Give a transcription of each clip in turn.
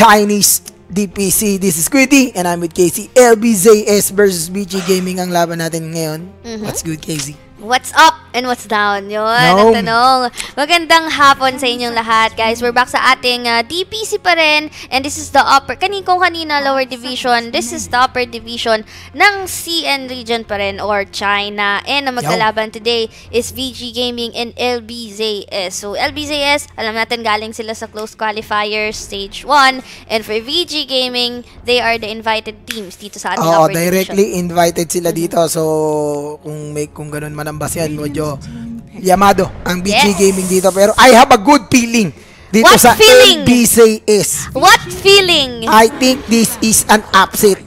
Chinese DPC. This is Quitty and I'm with Casey. LBZS versus BG Gaming ang laban natin ngayon. What's good, Casey? What's up and what's down? Yun, No. ang tanong. Magandang hapon sa inyong lahat, guys. We're back sa ating uh, DPC pa rin. And this is the upper, kanin kung kanina lower division, this is the upper division ng CN region pa rin or China. And ang maglalaban today is VG Gaming and LBZS. So LBZS, alam natin galing sila sa close qualifiers stage 1. And for VG Gaming, they are the invited teams dito sa ating Oo, upper division. directly invited sila dito. So, kung may kung ganun man ang basyan, medyo yamado ang BG Yes. Gaming dito. Pero I have a good feeling dito What sa feeling? LBZS. What feeling? I think this is an upset.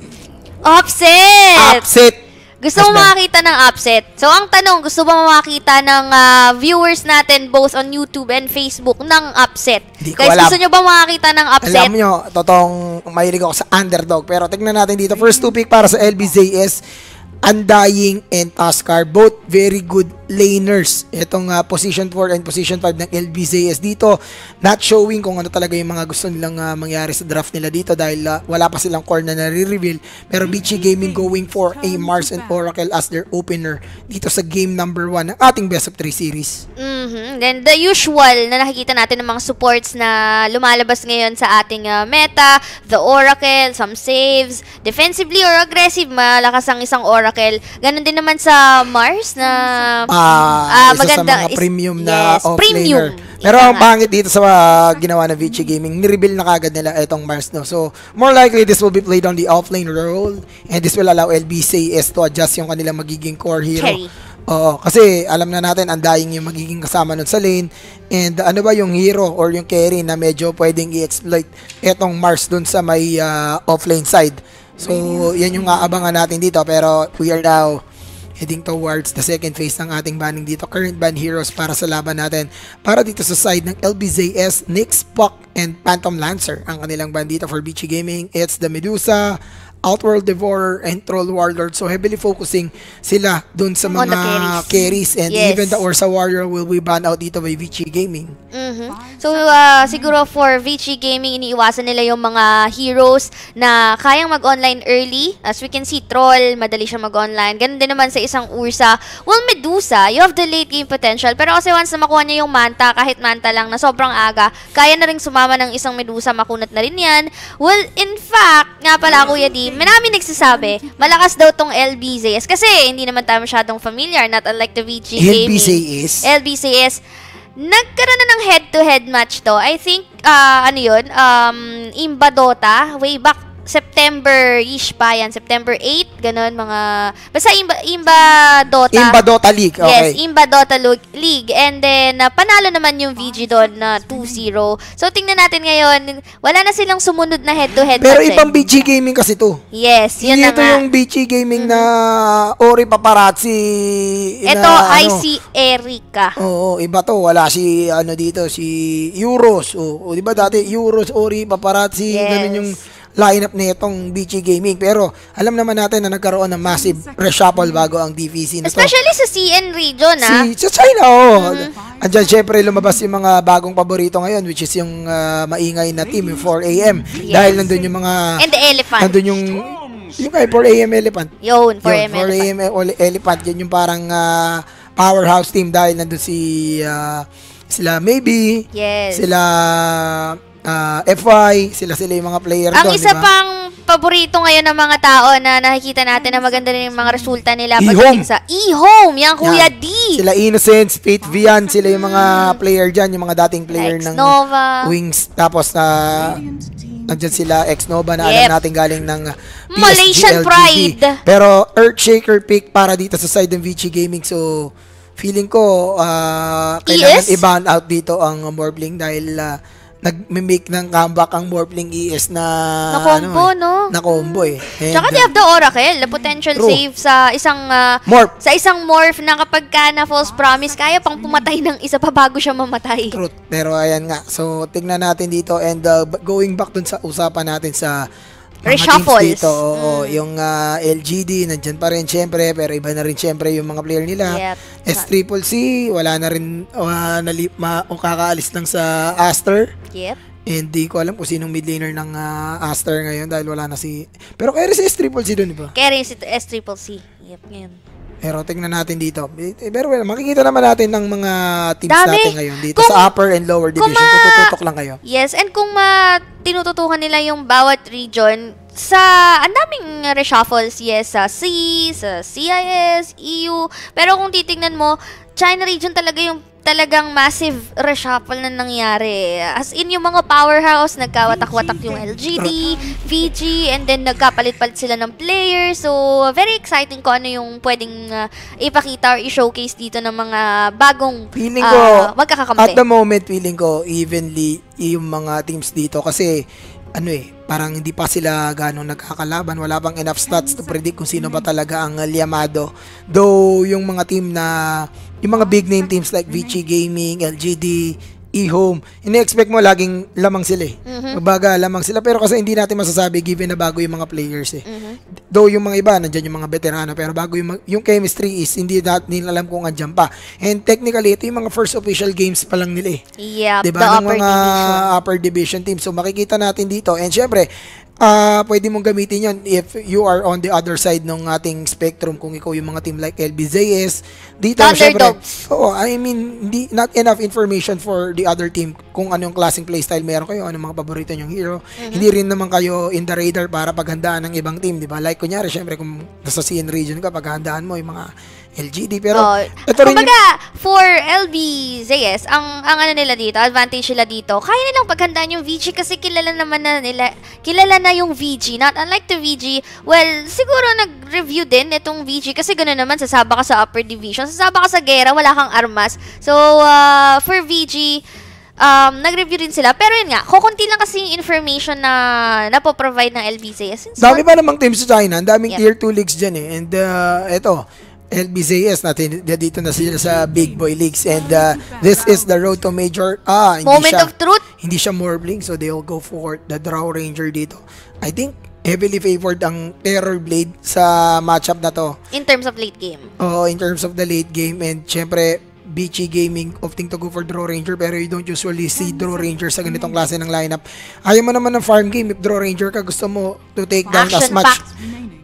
Upset! Upset. Gusto mo makakita ng upset? So, ang tanong, gusto mo makakita ng ah, viewers natin both on YouTube and Facebook ng upset? Di Guys, alam. gusto nyo ba makakita ng upset? Alam nyo, totoong mahilig ako sa underdog. Pero tignan natin dito. First two pick para sa LBZS. Undying and Tuskar. Both very good laners. Itong ah, position 4 and position 5 ng LBZS dito. Not showing kung ano talaga yung mga gusto nilang ah, mangyari sa draft nila dito dahil ah, wala pa silang core na nare-reveal. Pero BG Gaming going for a Mars and Oracle as their opener dito sa game number 1 ng ating best of 3 series. Mhm. Then, the usual na nakikita natin ng mga supports na lumalabas ngayon sa ating ah, meta, the Oracle, some saves, defensively or aggressive, malakas ang isang Oracle. Ganon din naman sa Mars na Ah, Ah, isa maganda. sa mga Is- premium na yes, offlaner. premium. Pero ang pangit dito sa uh, ginawa ng Vici Gaming, nireveal na kagad nila itong Mars, no? So, more likely this will be played on the offlane role and this will allow LBCS to adjust yung kanilang magiging core hero. Oo, kasi alam na natin ang dying yung magiging kasama nun sa lane and ano ba yung hero or yung carry na medyo pwedeng i-exploit etong Mars dun sa may uh, offlane side. So, yan yung aabangan natin dito pero we are now heading towards the second phase ng ating banning dito. Current ban heroes para sa laban natin. Para dito sa side ng LBZS, Nyx, Puck, and Phantom Lancer. Ang kanilang ban dito for BG Gaming. It's the Medusa, Outworld Devourer, and Troll Warlord. So heavily focusing sila dun sa mga carries. carries. And Yes. even the Orsa Warrior will be banned out dito by BG Gaming. Mhm. So, ah, siguro for VG Gaming, iniiwasan nila yung mga heroes na kayang mag-online early. As we can see, Troll, madali siya mag-online. Ganun din naman sa isang Ursa. Well, Medusa, you have the late game potential. Pero kasi once na makuha niya yung Manta, kahit Manta lang na sobrang aga, kaya na rin sumama ng isang Medusa, makunat na rin yan. Well, in fact, nga pala, Kuya D, marami nagsasabi, malakas daw tong LBZS. Kasi hindi naman tayo masyadong familiar, not unlike the VG Gaming. LBZS? LBCS, nagkaroon na ng head-to-head match to. I think, ah, ano yun, um, Imba Dota, way back September-ish pa yan. September 8, ganun, mga... Basta Imba, Imba Dota. Imba Dota League. Yes, Okay. Imba Dota League. And then, ah, panalo naman yung VG doon na 2-0. So, tingnan natin ngayon, wala na silang sumunod na head-to-head Pero match. eh. ibang BG Gaming kasi to. Yes, yun Hindi na ito nga. yung BG Gaming na Ori Paparazzi. Ito, na, I ano, see Erika. Oo, iba to. Wala si, ano dito, si Euros. O, o di ba dati, Euros, Ori, Paparazzi, Yes. ganun yung lineup nitong BG Gaming. Pero, alam naman natin na nagkaroon ng massive reshuffle bago ang DVC na to. Especially sa CN region, ah. Si, sa China, oh. Andyan, syempre, lumabas yung mga bagong paborito ngayon, which is yung ah, maingay na team, yung 4AM. Dahil nandun yung mga, And the elephant. nandun yung, yung kay 4AM Elephant. Yun, for Yun, 4AM ele- Elephant. Yun yung parang ah, powerhouse team dahil nandun si ah, sila Maybe, Yes. sila ah, FY, sila sila yung mga player Ang doon, isa di ba? pang paborito ngayon ng mga tao na nakikita natin na maganda rin yung mga resulta nila pagdating sa e-home. Yan, Kuya Yan. D. Sila Innocence, Faith Vian, sila yung mga player dyan, yung mga dating player ng Nova. Wings. Tapos na nandyan sila ex-Nova na Yep. alam natin galing ng PSG, Malaysian LGD. Pride. Pero Earthshaker pick para dito sa side ng Vici Gaming. So, feeling ko uh, kailangan i-ban out dito ang Morbling dahil uh, nag-make ng comeback ang Morphling ES na Na-combo, eh, no? Na-combo eh. And, Tsaka they uh, have the Oracle, the potential True. save sa isang ah, Morph. sa isang morph na kapag ka na false promise, kaya pang pumatay ng isa pa bago siya mamatay. Truth. Pero ayan nga. So, tignan natin dito and uh, going back dun sa usapan natin sa Reshuffles. dito. Oo, yung uh, LGD, nandyan pa rin syempre, pero iba na rin syempre yung mga player nila. Yep. S Triple C, wala na rin uh, nali- ma- o kakaalis lang sa Aster. Yep. And di ko alam kung sinong mid laner ng ah, Aster ngayon dahil wala na si... Pero kaya si S Triple C doon, di ba? Carry si S Triple C. Yep, ngayon. Pero tingnan natin dito. Eh, Pero well, makikita naman natin ng mga teams Dami. natin ngayon dito Kung- sa upper and lower kung division. ma- Tututok lang kayo. Yes, and kung ma tinututukan nila yung bawat region, sa ang daming reshuffles, yes, sa C, sa CIS, EU, pero kung titingnan mo, China region talaga yung talagang massive reshuffle na nangyari. As in, yung mga powerhouse, nagkawatak-watak yung LGD, VG, and then nagkapalit-palit sila ng players. So, very exciting ko ano yung pwedeng uh, ipakita or i-showcase dito ng mga bagong Feeling uh, ko, magkakampi. at the moment, feeling ko, evenly yung mga teams dito kasi ano eh, parang hindi pa sila ganong nagkakalaban. Wala pang enough stats to predict kung sino ba talaga ang uh, liyamado. Though, yung mga team na, yung mga big name teams like Vici Gaming, LGD, eHome, ini-expect mo laging lamang sila eh. Mhm. Mabaga, lamang sila. Pero kasi hindi natin masasabi given na bago yung mga players eh. Mhm. Though yung mga iba, nandyan yung mga veterano, pero bago yung, yung chemistry is hindi natin alam kung andyan pa. And technically, ito yung mga first official games pa lang nila eh. Yep, Diba? the Ng upper mga division. upper division team. So makikita natin dito. And syempre, ah pwede mong gamitin yan if you are on the other side ng ating spectrum kung ikaw yung mga team like LBZS. Dito, syempre, oo, I mean, hindi, not enough information for the other team kung ano yung klaseng playstyle meron kayo, ano mga paborito nyong hero. Mm-hmm. Hindi rin naman kayo in the radar para paghandaan ng ibang team, di ba? Like, kunyari, syempre, kung nasa CN region ka, paghandaan mo yung mga LGD. Pero, Oh, ito rin yung, kumbaga, for LB Zayas, ang, ang ano nila dito, advantage nila dito, kaya nilang paghandaan yung VG kasi kilala naman na nila, kilala na yung VG. Not unlike the VG, well, siguro nag-review din itong VG kasi gano'n naman, sasaba ka sa upper division, sasaba ka sa gera, wala kang armas. So, uh, for VG, um, nag-review din sila. Pero yun nga, kukunti lang kasi yung information na napoprovide ng LB Zayas. Since dami pa namang teams sa China. Ang daming Yep. tier 2 leagues dyan eh. And, uh, eto, LBZS natin dito na sila sa Big Boy Leagues and uh, this is the road to major ah hindi moment siya of truth, hindi siya Morbling so they'll go for the Draw Ranger dito I think heavily favored ang Terror Blade sa matchup na to in terms of late game. Oo, in terms of the late game and syempre BG Gaming opting to go for Draw Ranger pero you don't usually see Draw Ranger sa ganitong klase ng lineup. Ayaw mo naman ng farm game if Draw Ranger ka gusto mo to take down as Action much packed.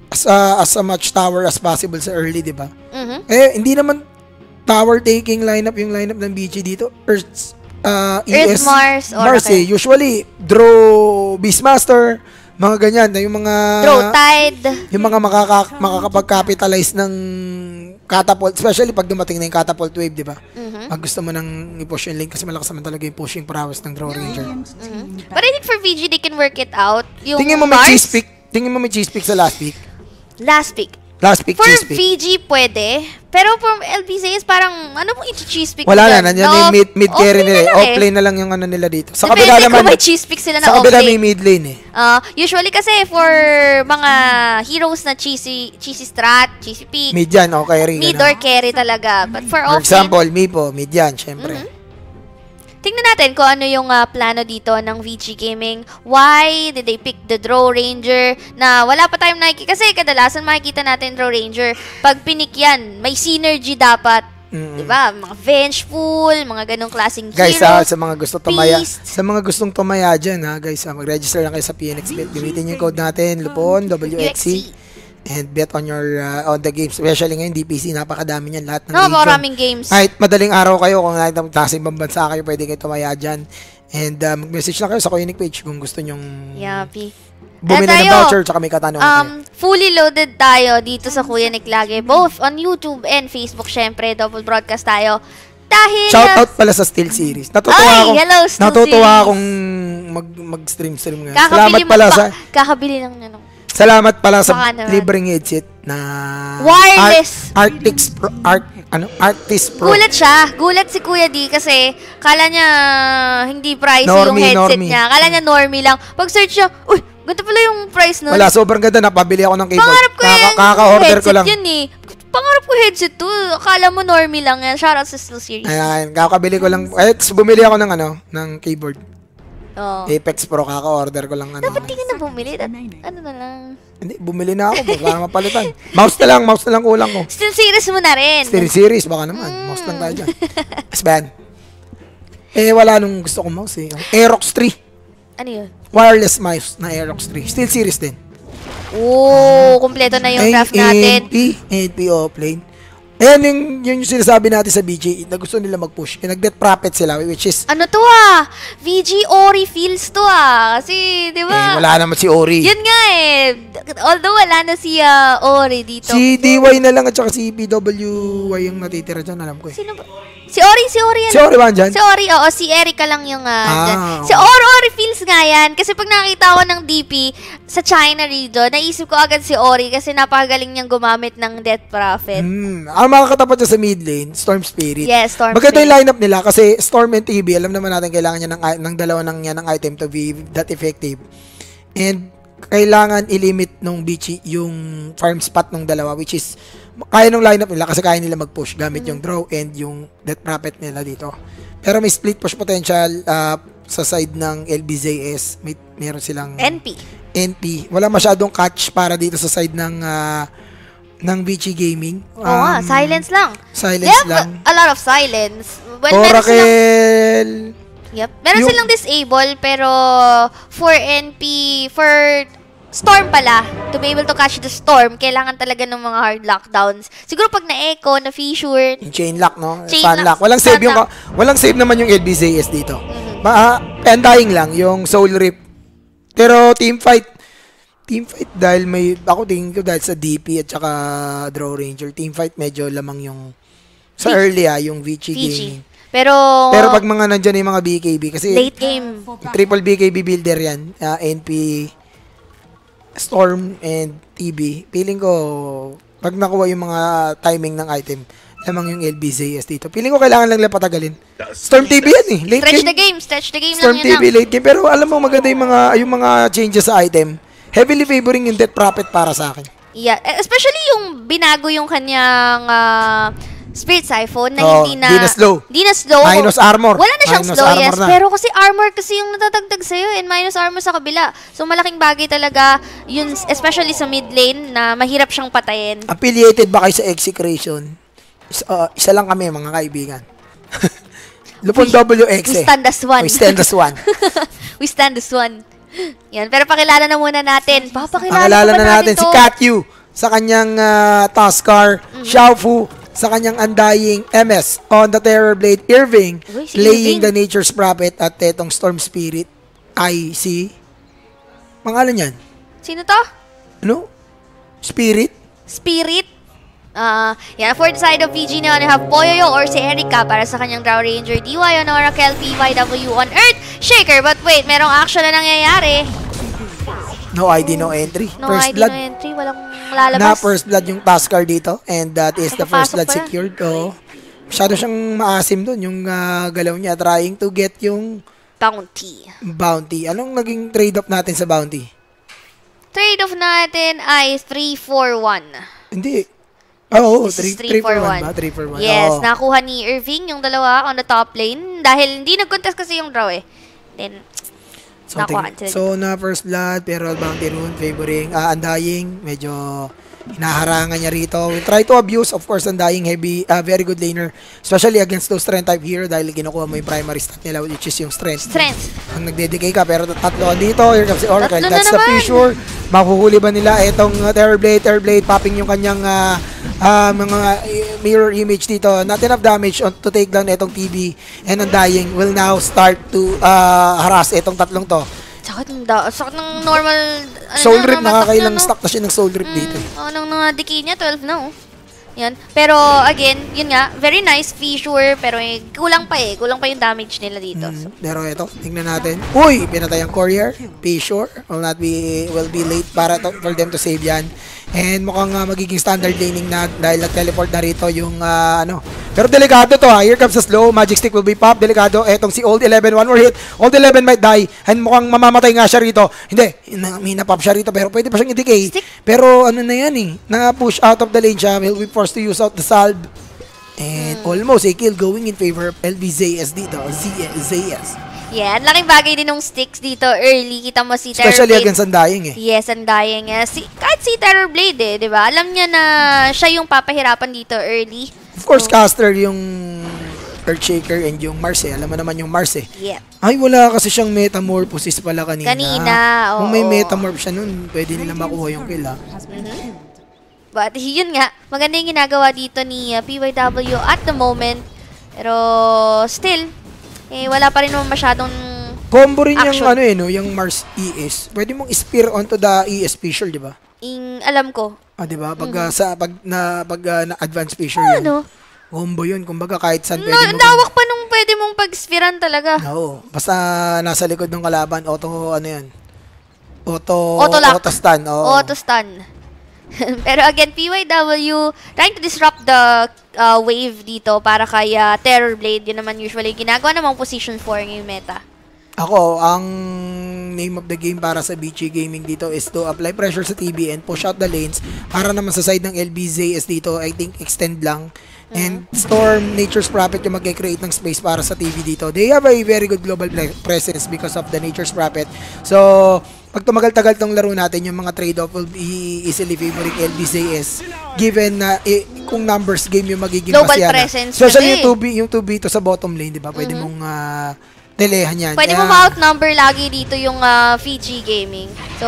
As, uh, as a much tower as possible sa early, di ba? Mhm. Eh, hindi naman tower taking lineup yung lineup ng BG dito. Earth, uh, Earth, ES, Mars, Mars Oracle. eh. Usually, draw Beastmaster, mga ganyan. na Yung mga, Throw Tide. yung mga makaka, makakapag-capitalize ng catapult, especially pag dumating na yung catapult wave, di ba? Mhm. Pag gusto mo nang i-push yung lane kasi malakas naman talaga yung pushing prowess ng Draw Ranger. Mhm. But I think for VG, they can work it out. Yung Tingin mo may Mars, cheese pick? Tingin mo may cheese pick sa last pick? Last pick. Last pick, For cheese pick. VG, pwede. Pero for LBC is parang, ano pong i-cheese pick Wala na, nandiyan na yung mid, mid carry nila eh. lang Off-lane na lang yung ano nila dito. Sa Depende kabila naman, may cheese pick sila na sa kabila may off-lane. mid lane eh. Ah, usually kasi for mga heroes na cheesy, cheesy strat, cheesy pick, Mid yan, o carry. mid or carry talaga. But for For off example, me po, mid yan, syempre. Mhm. Tingnan natin kung ano yung ah, plano dito ng VG Gaming. Why did they pick the Draw Ranger na wala pa tayong nakikita? Kasi kadalasan makikita natin Draw Ranger. Pag pinik yan, may synergy dapat. Mm. Diba? Mga Vengeful, mga ganong klaseng Guys, ah, heroes. sa mga gusto tumaya, Beast. sa mga gustong tumaya dyan, ha, guys, ah, mag-register lang kayo sa PNX Bet. Gamitin yung code natin, Lupon, WXC, and bet on your, uh, on the games. Especially ngayon, DPC, napakadami niyan, lahat ng No, region. maraming games. Kahit madaling araw kayo, kung nakita mo tasing ibang bansa kayo, pwede kayo tumaya dyan. And uh, mag-message lang kayo sa Koenig page kung gusto nyong Yapi. bumili ng voucher tsaka may katanungan kayo. Um, fully loaded tayo dito sa Kuya Niklage. Both on YouTube and Facebook, syempre. Double broadcast tayo. Dahil... Shout out pala sa Steel Series. Natutuwa Ay, akong hello, Steel natutuwa Series. akong mag mag-stream stream ngayon. Kakabili Salamat pala pa- sa Kakabili lang na nung... Salamat pala sa Baka naman. libreng headset na Wireless. Ar- Arctis Pro Art ano Arctis Pro. Gulat siya. Gulat si Kuya D kasi kala niya hindi pricey yung Normie, headset normie. niya. Kala niya normie lang. Pag search niya, uy, ganito pala yung price nun. Wala, sobrang ganda. Napabili ako ng keyboard. Pangarap ko yung Kaka-order headset ko lang. yun eh. Pangarap ko headset to. Akala mo normie lang yan. Shoutout sa Steel Series. Ayan, kakabili ko lang. Eh, bumili ako ng ano, ng keyboard. Oh. Apex Pro, kaka-order ko lang ano. Dapat di ka na bumili. Dat- ano na lang. Hindi, bumili na ako. Baka mapalitan. mouse na lang, mouse na lang kulang ko. Steel Series mo na rin. Steel series, baka naman. Mouse lang tayo dyan. As bad. Eh, wala nung gusto kong mouse eh. Aerox 3. Ano yun? Wireless mouse na Aerox 3. Steel series din. Oo, kumpleto na yung draft natin. NP, NP offlane. Ayan yung, yun yung sinasabi natin sa BG na gusto nila mag-push. Yung nag-death profit sila, which is, Ano to ah? VG Ori feels to ah. Kasi, di eh, ba? wala naman si Ori. Yun nga eh. Although wala na si ah, Ori dito. Si DY na lang at saka si PWY yung natitira dyan, alam ko eh. Sino ba? Si Ori, si Ori yan. Si Ori ba dyan? Si Ori, oo. Si Erika lang yung ah, Ah, dyan. Si. Ori, Ori feels nga yan. Kasi pag nakita ko ng DP sa China region, naisip ko agad si Ori kasi napakagaling niyang gumamit ng Death Prophet. Hmm. Ang makakatapat niya sa mid lane, Storm Spirit. Yes, Storm Maganda yung Spirit. lineup nila kasi Storm and TB, alam naman natin kailangan niya ng, ng dalawa ng, niya ng item to be that effective. And kailangan ilimit nung Bichi yung farm spot nung dalawa which is kaya nung lineup nila kasi kaya nila mag-push gamit yung draw and yung death prophet nila dito. Pero may split push potential ah, sa side ng LBZS. May meron silang NP. NP. Wala masyadong catch para dito sa side ng ah, ng Bichi Gaming. Oo nga, Um, silence lang. Silence They have lang. a lot of silence. Well, meron silang, Oracle. yep, meron Yung- silang disable, pero for NP, for Storm pala, to be able to catch the storm, kailangan talaga ng mga hard lockdowns. Siguro pag na-echo, na-fissure, Yung chain lock, no? Chain Fan lock. lock. Walang save yung lock. walang save naman yung LBZS dito. Mhm. Ma undying lang yung Soul Rip. Pero team fight team fight dahil may ako tingin ko dahil sa DP at saka Draw Ranger, team fight medyo lamang yung sa Vici. early ah, yung Vici, Fiji. gaming. Pero, Pero pag mga nandiyan yung mga BKB kasi late game, triple BKB builder yan, ah, NP Storm and TB. Feeling ko pag nakuha yung mga timing ng item, lamang yung LBZS dito. Feeling ko kailangan lang lang patagalin. Storm TB yan eh. Late stretch game. the game, stretch the game Storm lang yun TB lang. late game. Pero alam mo maganda yung mga yung mga changes sa item. Heavily favoring yung death profit para sa akin. Yeah, eh, especially yung binago yung kanyang ah, Spirit Siphon na Oo, hindi na... di na slow. Di na slow. Minus armor. Wala na siyang Minus slow, yes. na. Pero kasi armor kasi yung natatagdag sa'yo and minus armor sa kabila. So malaking bagay talaga yun, especially sa mid lane na mahirap siyang patayin. Affiliated ba kayo sa Execration? Isa, ah, isa lang kami mga kaibigan. Lupon WX We eh. stand as one. We stand as one. We stand as one. Yan, pero pakilala na muna natin. Papakilala Pakilala na natin si to? Cat Yu sa kanyang uh, Tuskar, Mm. Xiao Fu sa kanyang Undying MS on the Terror Blade, Irving Uy, si playing Irving. the Nature's Prophet at etong Storm Spirit. I see. Pangalan yan? Sino to? Ano? Spirit? Spirit. Ah, yan. For the side of VG naman, you have Poyoyo or si Erika para sa kanyang Draw Ranger, DY on Oracle, PYW on Earth, Shaker. But wait, merong action na nangyayari. No ID, no entry. No first ID, blood. no entry. Walang Na lalabas. first blood yung Tuskar dito. And that is the first Nakapasok blood secured. Oo. Masyado siyang maasim doon. Yung ah, galaw niya. Trying to get yung Bounty. bounty. Anong naging trade-off natin sa bounty? Trade-off natin ay 3-4-1. Hindi. Oo, oh, This is 3 for 1 ba? 3-4-1. 3 for 1. Yes, Oo. nakuha ni Irving yung dalawa on the top lane dahil hindi nag-contest kasi yung draw eh. Then, so, nakuha ting- sila so, na first blood, pero bounty rune, favoring, ah, undying, medyo hinaharangan niya rito. We try to abuse, of course, undying, heavy, ah, very good laner, especially against those strength type hero dahil kinukuha mo yung primary stat nila, which is yung strength. strength. Ang nagdedicate ka, pero tatlo dito, here comes si Oracle. Tatlo That's the naman. fissure. Makuhuli ba nila itong uh, Terrorblade, Terrorblade, popping yung kanyang ah, ah, mga i- mirror image dito. Not enough damage on, to take down itong TB and Undying will now start to ah, harass itong tatlong to. Sakit ng da, sakit ng normal, ano Soul na, Rip, nakakailang attack na, siya ng Soul Rip dito. Mm, oh, nung nadiki niya, 12 na oh. Yan. Pero again, yun nga, very nice fissure, pero eh, kulang pa eh. Kulang pa yung damage nila dito. So, Mm, pero ito, tingnan natin. Uy, pinatay ang courier. Be sure. Will not be, will be late para to, for them to save yan. And mukhang ah, magiging standard laning na dahil nag-teleport na rito yung ah, ano. Pero delikado to ha. Here comes the slow. Magic stick will be pop. Delikado. Etong si Old 11. One more hit. Old 11 might die. And mukhang mamamatay nga siya rito. Hindi. na- May napop siya rito. Pero pwede pa siyang i-decay. Pero ano na yan eh. Na-push out of the lane siya. Will be forced to use out the salve. And almost a kill going in favor of LBZS dito. ZS. yan. Laking bagay din ng sticks dito early. Kita mo si Especially Terrorblade. against Undying eh. Yes, ang dying. Uh, si, kahit si Terrorblade eh, di ba? Alam niya na siya yung papahirapan dito early. Of course, caster yung Earthshaker and yung Mars eh. Alam mo naman yung Mars eh. Yeah. Ay, wala kasi siyang metamorphosis pala kanina. Kanina, Kung may oo. metamorph siya nun, pwede nila makuha yung kill ah. But yun nga, maganda yung ginagawa dito ni uh, PYW at the moment. Pero still, eh, wala pa rin naman masyadong Combo rin yung Action. ano eh, no, yung Mars ES. Pwede mong spear onto the ES special, di ba? ing alam ko. Ah, di ba? Pag ah, sa pag na pag ah, na advanced special yun. Ano? Combo yun. Kumbaga kahit saan pwede Na, mo. lawak pa nung pwede mong pag-spheran talaga. Oo. Basta nasa likod ng kalaban, auto ano yan. Auto Auto lock. auto stun. Oo. Auto stun. Pero again, PYW trying to disrupt the uh, wave dito para kay uh, Terror Blade. Yun naman usually ginagawa namang position 4 ngayong meta. Ako, ang name of the game para sa BG Gaming dito is to apply pressure sa TB and push out the lanes. Para naman sa side ng LBZS dito, I think extend lang. And Storm, Nature's Prophet yung mag-create ng space para sa TV dito. They have a very good global presence because of the Nature's Prophet. So, pag tumagal-tagal tong laro natin, yung mga trade-off will be easily favoring LBZS given na eh, kung numbers game yung magiging Global Pasiana. presence Especially yung 2B, yung 2B to sa bottom lane, di ba? Pwede mong ah, telehan yan. Pwede mo Kaya- ma-outnumber lagi dito yung uh, Fiji Gaming. So,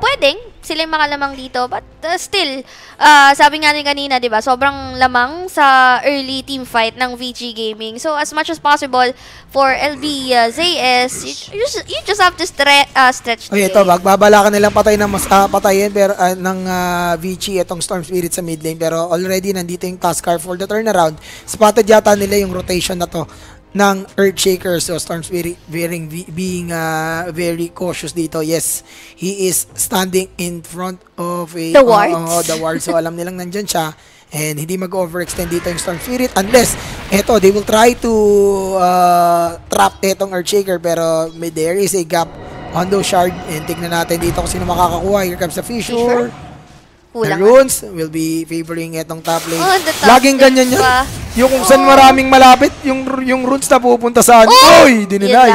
pwedeng sila yung makalamang dito. But uh, still, uh, sabi nga rin kanina, di ba, sobrang lamang sa early team fight ng VG Gaming. So, as much as possible for LB uh, ZS, you, you, just, you just have to stre- uh, stretch the Okay, ito, magbabala ka nilang patay ng mas ah, patayin pero ah, ng ah, Vici itong Storm Spirit sa mid lane pero already nandito yung Tuskar for the turnaround. Spotted yata nila yung rotation na to ng Earthshaker so Storm Spirit being, being ah, very cautious dito. Yes, he is standing in front of a The wards. Oo, the ward. So alam nilang nandyan siya and hindi mag-overextend dito yung Storm Spirit unless eto they will try to uh, trap etong Earthshaker pero may, there is a gap on those shard and tignan natin dito kung sino makakakuha. Here comes the Fissure. The Kulang. runes will be favoring etong top lane. Oh, the top Laging ganyan yan. Yung kung saan maraming malapit, yung yung runes na pupunta saan. Oh! Yun dininay.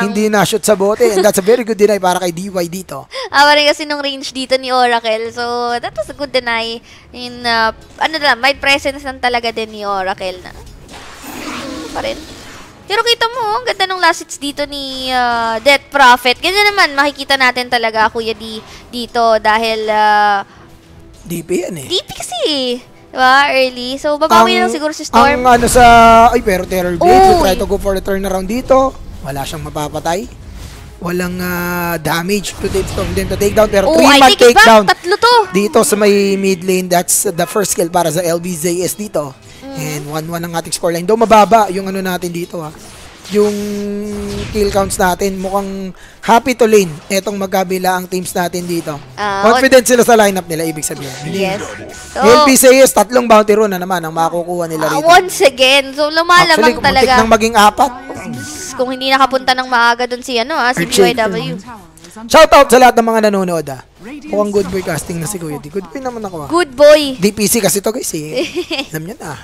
Hindi na shoot sa bote. And that's a very good deny para kay DY dito. Awa rin kasi nung range dito ni Oracle. So, that was a good deny. In, uh, ano na, may presence lang talaga din ni Oracle na. Ano pa rin. Pero kita mo, ang ganda ng last hits dito ni uh, Death Prophet. Ganyan naman, makikita natin talaga, Kuya D, dito. Dahil, uh, DP yan eh. DP kasi eh. Diba? Early. So, babawi na lang siguro si Storm. Ang ano sa... Ay, pero Terror Blade will try to go for the turnaround dito. Wala siyang mapapatay. Walang ah, damage to them, from them to take down. Pero oh, 3 I man take takedown. Tatlo to. Dito sa may mid lane, that's the first kill para sa LBZS dito. And 1-1 ang ating scoreline. Though mababa yung ano natin dito ha. Yung kill counts natin, mukhang happy to lane. Etong magkabila ang teams natin dito. Ah, Confident sila sa lineup nila, ibig sabihin. Yes. So, LBZS, tatlong bounty rune na naman ang makukuha nila ah, rito. once again. So, lumalamang Actually, talaga. nang maging apat. Kung hindi nakapunta ng maaga dun si, ano, ah, si. BYW. Shoutout sa lahat ng mga nanonood ah. Mukhang good boy casting na si Kuya D. Good boy naman ako ah. Good boy. DPC kasi to guys eh. Alam niyo na.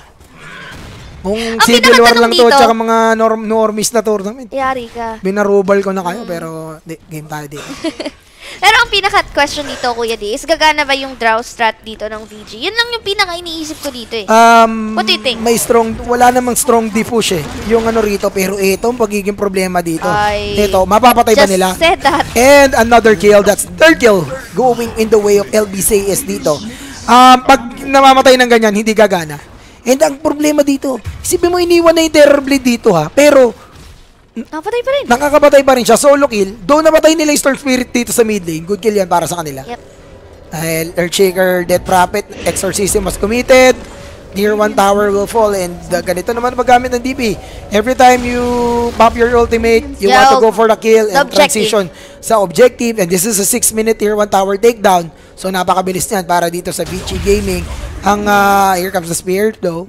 Kung Ang Civil War lang to dito- saka mga norm normies na tournament. Yari ka. Binarubal ko na kayo pero di, game tayo dito. Pero ang pinaka-question dito, Kuya D, is gagana ba yung draw strat dito ng VG? Yun lang yung pinaka-iniisip ko dito eh. Um, What do you think? May strong, wala namang strong diffuse eh. Yung ano rito, pero ito, ang pagiging problema dito. Ay, ito, mapapatay ba Just nila? said that. And another kill, that's third kill going in the way of LBCS dito. Um, pag namamatay ng ganyan, hindi gagana. And ang problema dito, isipin mo iniwan na yung Terror Blade dito ha, pero Napatay pa rin. nakakapatay pa rin siya, solo kill. Doon napatay nila yung Storm Spirit dito sa mid lane. Good kill yan para sa kanila. Yep. Dahil Earthshaker, Death Prophet, Exorcism was committed. Tier 1 tower will fall and uh, ganito naman paggamit ng DP. Every time you pop your ultimate, you want to Yeah, go for the kill and objective. transition sa objective and this is a 6 minute tier 1 tower takedown. So napakabilis niyan para dito sa Vici Gaming. Ang uh, here comes the spear though.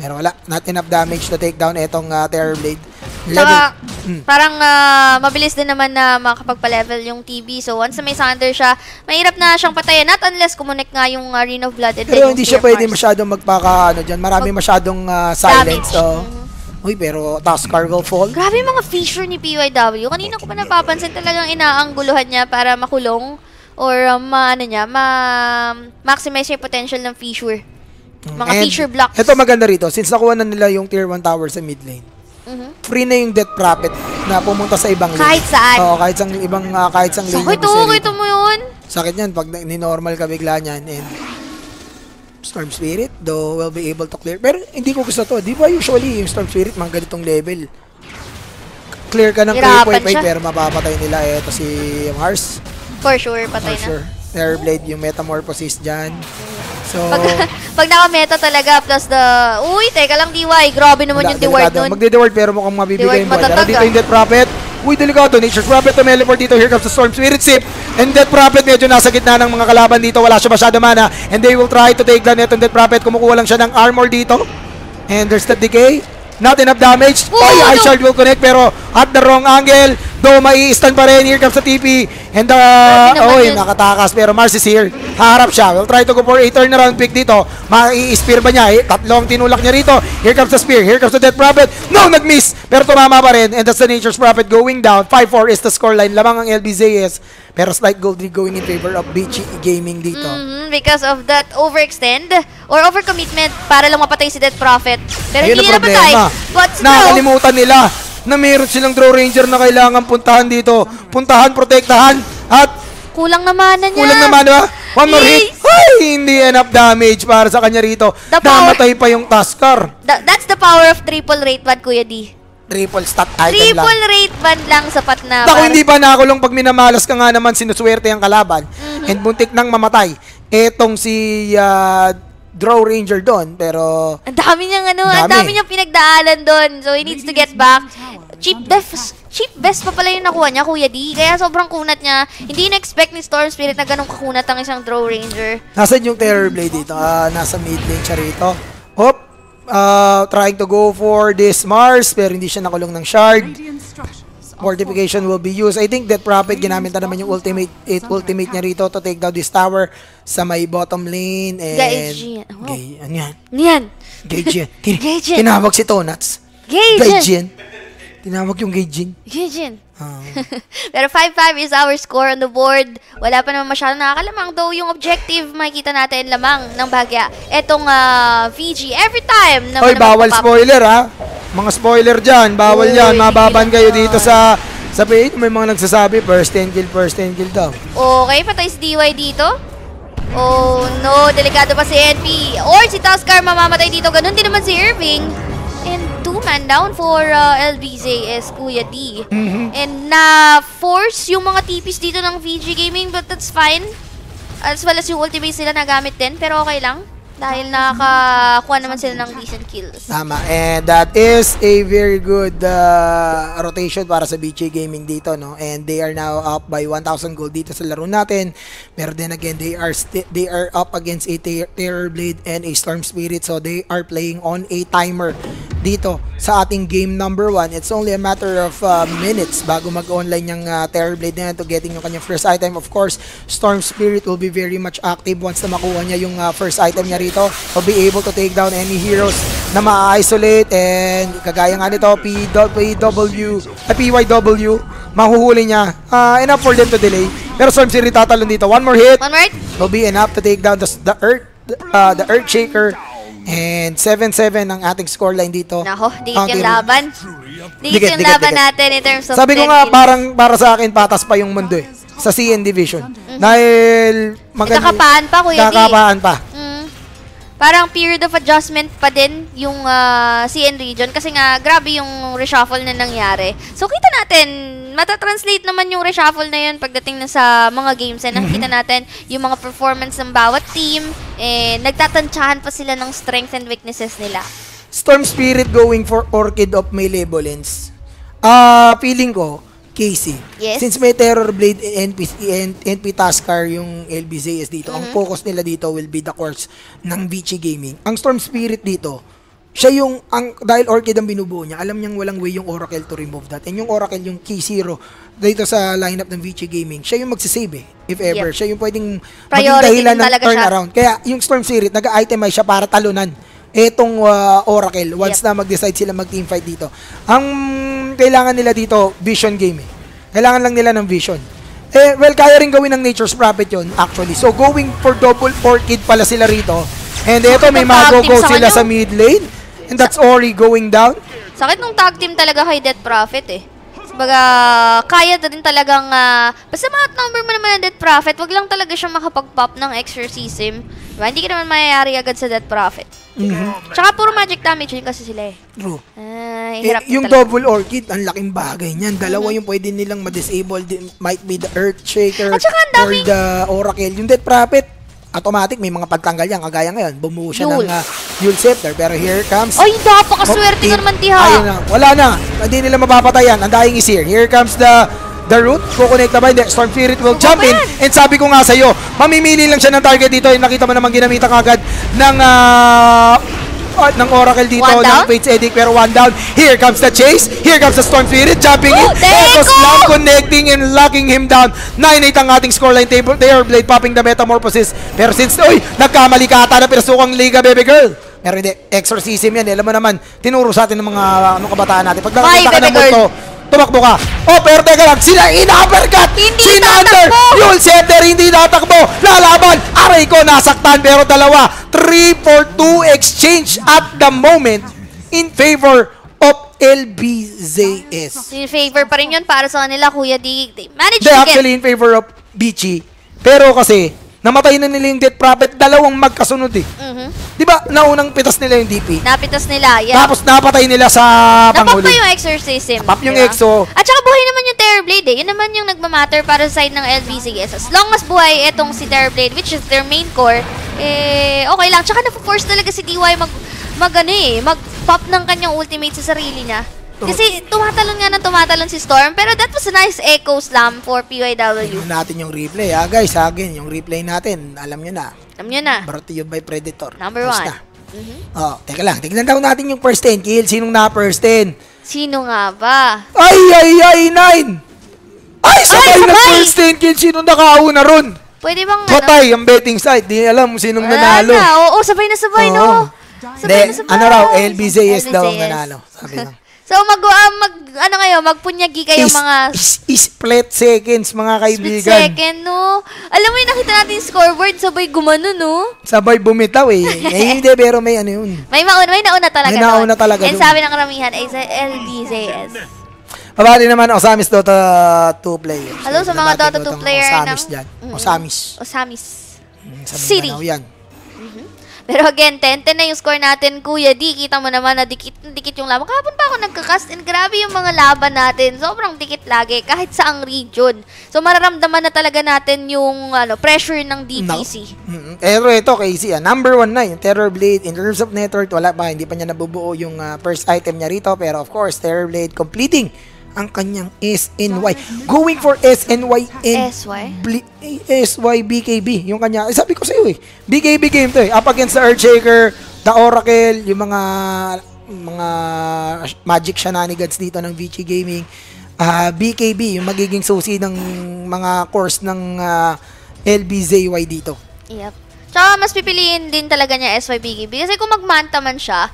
Pero wala, not enough damage to take down itong uh, Terror Blade. Tsaka, Hmm. parang ah, mabilis din naman na makapagpa-level yung TB. So, once na may Thunder siya, mahirap na siyang patayan. Not unless kumunik nga yung uh, Ring of Blood and Pero hindi siya pwede masyadong magpaka ano diyan. Marami masyadong uh, silence. Damage. So, Uy, pero Tuskar will fall. Grabe mga feature ni PYW. Kanina ko pa napapansin talagang inaangguluhan niya para makulong or um, ma, ano niya, ma maximize yung potential ng feature. Mga And feature blocks. Ito maganda rito. Since nakuha na nila yung tier 1 tower sa mid lane, Mhm. free na yung death prophet na pumunta sa ibang lane. Kahit saan. Oo, kahit sa ibang ah, kahit sa lane. Sakit isa kita mo yun. Sakit yan pag ni-normal ka bigla niyan and Storm Spirit, though, will be able to clear. Pero hindi ko gusto to. Di ba usually yung Storm Spirit, mga ganitong level? Clear ka ng clear Hirapan point, siya. pero mapapatay nila. Ito si Mars. For sure, patay For na. sure. Terrorblade, yung Metamorphosis dyan. So, Pag, pag naka-meta talaga, plus the... Uy, teka lang, DY. Grabe naman yung Deward nun. Magde-deward pero mukhang mabibigay mo. Matatag, dito yung Death Prophet. Uy, delikado. Nature's Prophet to teleport dito. Here comes the Storm Spirit Sip. And Death Prophet medyo nasa gitna ng mga kalaban dito. Wala siya masyado mana. And they will try to take down itong Death Prophet. Kumukuha lang siya ng armor dito. And there's the decay. Not enough damage. Ooh, Oy, no. Shard will connect pero at the wrong angle. Though mai-stun pa rin. Here comes the TP. And the... naman Oy, nakatakas. Pero Mars is here. Haharap siya. Will try to go for a turnaround pick dito. Mai-spear ba niya? Eh, tatlong tinulak niya rito. Here comes the spear. Here comes the Death Prophet. No, nag-miss. Pero tumama pa rin. And that's the Nature's Prophet going down. 5-4 is the scoreline. Lamang ang LBZS. Pero slight gold lead going in favor of BG Gaming dito. Mhm, because of that overextend or overcommitment para lang mapatay si Death Prophet. Pero Ayun hindi nila patay. Still, Nakakalimutan nila na meron silang draw ranger na kailangan puntahan dito. Puntahan, protektahan, at kulang naman na niya. kulang naman, di ba? One more hit. Ay, hindi enough damage para sa kanya rito. Namatay pa yung Tuskar. Tha- that's the power of triple rate ban, Kuya D. Triple stat item Triple lang. rate ban lang sapat na. Ako hindi pa nakulong pag minamalas ka nga naman sinuswerte ang kalaban Mm-hmm. and buntik nang mamatay. Etong si ah, Draw Ranger doon pero Ang dami niyang ano, ang Dami. niyang pinagdaanan doon. So he needs to get back. Cheap best, cheap best pa pala yung nakuha niya, Kuya D. Kaya sobrang kunat niya. Hindi na-expect ni Storm Spirit na ganun kakunat ang isang Draw Ranger. Nasaan yung Terror Blade dito? Ah, nasa mid lane siya rito. Hop! Ah, trying to go for this Mars, pero hindi siya nakulong ng shard. Fortification will be used. I think that Prophet ginamit na naman yung ultimate it, ultimate niya rito to take down this tower sa may bottom lane. And, Gaijin. Oh. Gay, ano yan? Niyan. Gaijin. Tin- Gaijin. Tinawag si Tonats. Gaijin. Gaijin. Tinawag yung Gaijin. Gaijin. Ah. Pero 5-5 is our score on the board. Wala pa naman masyadong nakakalamang. Though yung objective, makikita natin lamang ng bagya. Etong ah, VG, every time na Oy, bawal spoiler ha. Mga spoiler dyan. Bawal Uy, yan. Mababan kayo naman. dito sa sa page. May mga nagsasabi, first 10 kill, first 10 kill daw. Okay, patay si DY dito. Oh no, delikado pa si NP. Or si Tuskar mamamatay dito. Ganun din naman si Irving. Two man down for uh, LBZS Kuya D. Mhm. And na-force yung mga tipis dito ng VG Gaming but that's fine. As well as yung ultimate sila nagamit din pero okay lang. Dahil nakakakuha naman sila ng decent kills. Tama. And that is a very good uh, rotation para sa BJ Gaming dito, no? And they are now up by 1,000 gold dito sa laro natin. Pero then again, they are they are up against a ter- Terror Blade and a Storm Spirit. So they are playing on a timer dito sa ating game number 1. It's only a matter of uh, minutes bago mag-online yung uh, Terror Blade na to getting yung kanyang first item. Of course, Storm Spirit will be very much active once na makuha niya yung uh, first item niya rito. He'll be able to take down any heroes na ma-isolate and kagaya nga nito, PW, uh, PYW, mahuhuli niya. Uh, enough for them to delay. Pero Storm Spirit tatalon dito. One more hit One more? will be enough to take down the, the Earth, uh, the Earth Shaker. And 7-7 ang ating scoreline dito. Nako, dikit yung laban. Dikit Dikit, yung dikit, laban dikit. natin in terms of Sabi ko 10 nga, parang para sa akin, patas pa yung mundo eh. Sa CN Division. Dahil maganda. Kakapaan pa, Kuya. Kakapaan pa. Mm. Parang period of adjustment pa din yung ah, CN region kasi nga grabe yung reshuffle na nangyari. So kita natin, matatranslate naman yung reshuffle na yun pagdating na sa mga games and nakikita Mm-hmm. natin yung mga performance ng bawat team and nagtatansyahan pa sila ng strengths and weaknesses nila. Storm Spirit going for Orchid of Malevolence. Ah, feeling ko, Casey. Yes. Since may Terror Blade NP, NP Taskar yung LBZS dito, ang Mm-hmm. focus nila dito will be the course ng Vici Gaming. Ang Storm Spirit dito, siya yung, ang, dahil Orchid ang binubuo niya, alam niyang walang way yung Oracle to remove that. And yung Oracle, yung key zero, dito sa lineup ng Vici Gaming, siya yung magsisave eh, if ever. Yep. Siya yung pwedeng maging dahilan ng talaga siya. turnaround. Kaya yung Storm Spirit, nag-itemize siya para talunan etong uh, Oracle once Yep. na mag-decide sila mag-teamfight dito. Ang kailangan nila dito, vision game eh. Kailangan lang nila ng vision. Eh, well, kaya rin gawin ng Nature's Prophet yon actually. So, going for double orchid pala sila rito. And ito, may mago-go sila sa mid lane. And that's Ori going down. Sakit nung tag team talaga kay Death Prophet eh. Baga, kaya na din talagang, ah, basta ma-outnumber mo naman ang Death Prophet, wag lang talaga siya makapag-pop ng exorcism. Diba? Hindi ka naman mayayari agad sa Death Prophet. Mhm. Tsaka puro magic damage yun kasi sila eh. True. Ay, Eh, din yung talaga. double orchid, ang laking bagay niyan. Dalawa yung pwede nilang ma-disable. Di- Might be the Earth Shaker At saka or the Oracle. Yung Death Prophet, automatic may mga pagtanggal yan. Kagaya ngayon, bumuo siya Yule. ng uh, Yule Scepter. Pero here comes... Ay, napakaswerte Oh, ka naman, Tiha. Ayun na. Wala na. Hindi nila mapapatayan. Ang dying is here. Here comes the the root. Kukonect na ba? Hindi. Storm Spirit will jump in. And sabi ko nga sa'yo, mamimili lang siya ng target dito. Yung nakita mo naman ginamitan kagad ng ah, ah, ng Oracle dito One ng down? Fates Edict pero one down. Here comes the chase. Here comes the Storm Spirit jumping in. Oh, Echo! Slam connecting and locking him down. 9-8 ang ating scoreline table. Blade popping the Metamorphosis. Pero since, uy, nagkamali ka ata na pinasukang Liga, baby girl. Pero hindi, exorcism yan. eh. Alam mo naman, tinuro sa atin ng mga ano, kabataan natin. Pag nakakita ka ng multo, tumakbo ka. Oh, pero teka lang, sila in-uppercut! Hindi Sinander! Yul Center, hindi tatakbo! Lalaban! Aray ko, nasaktan, pero dalawa. 3 for 2 exchange at the moment in favor of LBZS. In favor pa rin yun para sa kanila, Kuya D. They managed Hindi, to get... actually in favor of Bichi. Pero kasi, namatay na nila yung Death Prophet, dalawang magkasunod eh. Mhm. Di ba, naunang pitas nila yung DP. Napitas nila. Yeah. Tapos napatay nila sa Napop panghuli. pa yung exorcism. Napop yung di ba? exo. At saka buhay naman yung Terrorblade eh. Yun naman yung nagmamatter para sa side ng LBCS. As long as buhay etong si Terrorblade, which is their main core, eh, okay lang. Tsaka na-force talaga si DY mag, mag ano eh, mag-pop ng kanyang ultimate sa sarili niya. Kasi tumatalon nga na tumatalon si Storm. Pero that was a nice echo slam for PYW. Tingnan natin yung replay ha guys ha again yung replay natin alam nyo na Alam nyo na. brought to you by Predator Number Tapos one. na. Mhm. oh teka lang tignan daw natin yung first 10 kills sinong na first 10 Sino nga ba? ay ay ay 9 ay sabay na sabay! first 10 kills sino nakauna ron Pwede bang ano? patay ang betting site di alam sinong Wala nanalo na. Oo, sabay na sabay, Oo. no? Hindi, Sabay na sabay. ano raw LBZS daw ang LBZS. nanalo sabi lang So mag ah, mag ano kayo, magpunyagi kayo is, mga is, is split seconds mga split kaibigan second, no? Alam mo yung nakita natin yung scoreboard, sabay gumano, no? sabay bumitaw eh eh hindi pero may ano yun May mauna, may nauna talaga May nauna doon. talaga And doon. sabi ng karamihan ay sa LBZS. Mabali naman Osamis Dota 2 players. Hello sa mga Nabati Dota ko 2 tong player Osamis ng- dyan. Mm-mm. Osamis. Osamis. Mm, Sa City. Mindanao yan. Pero again, 10-10 na yung score natin, Kuya D. Kita mo naman na dikit, dikit yung laban. Kahapon pa ako nagkakast and grabe yung mga laban natin. Sobrang dikit lagi, kahit saang region. So mararamdaman na talaga natin yung ano, pressure ng DPC. Mm, Pero ito, Casey, ah, number one na yung Terror Blade. In terms of network, wala pa. Hindi pa niya nabubuo yung ah, first item niya rito. Pero of course, Terror Blade completing ang kanyang SNY. Going for SNY and SY? Eh, SY BKB. Yung kanya. Eh, sabi ko sa iyo eh. BKB game to eh. Up against the Earthshaker, the Oracle, yung mga mga magic shenanigans dito ng VG Gaming. Ah, BKB, yung magiging susi ng mga course ng ah, LBZY dito. Yep. Tsaka mas pipiliin din talaga niya SYBKB. Kasi kung magmanta man siya,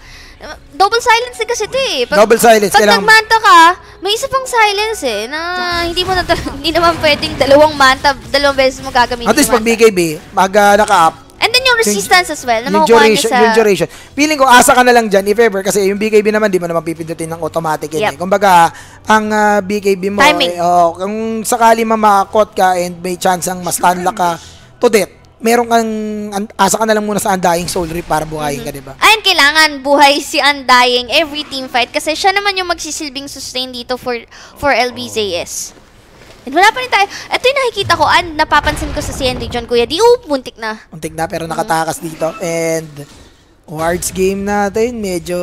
double silence din kasi ito eh. Double silence, Pag kailangan- nagmanta ka, may isa pang silence eh, na hindi mo na, hindi naman pwedeng dalawang manta, dalawang beses mo gagamitin At least pag. BKB, mag ah, naka-up, And then yung resistance as well, na yung duration, sa... yung duration. Feeling ko, asa ka na lang dyan, if ever, kasi yung BKB naman, di mo naman pipindutin ng automatic yun. Yep. Eh. Kumbaga, ang ah, BKB mo, Timing. eh, oh, kung sakali mamakot ka and may chance ang mas lock ka to death, meron kang, an- asa ka na lang muna sa Undying Soul Reap para buhayin ka, di ba? Ayun, kailangan buhay si Undying every team fight kasi siya naman yung magsisilbing sustain dito for for LBZS. And wala pa rin tayo. Ito yung nakikita ko, and napapansin ko sa CND John Kuya, di, oh, muntik na. Untik na, pero nakatakas dito. And, Wards game natin, medyo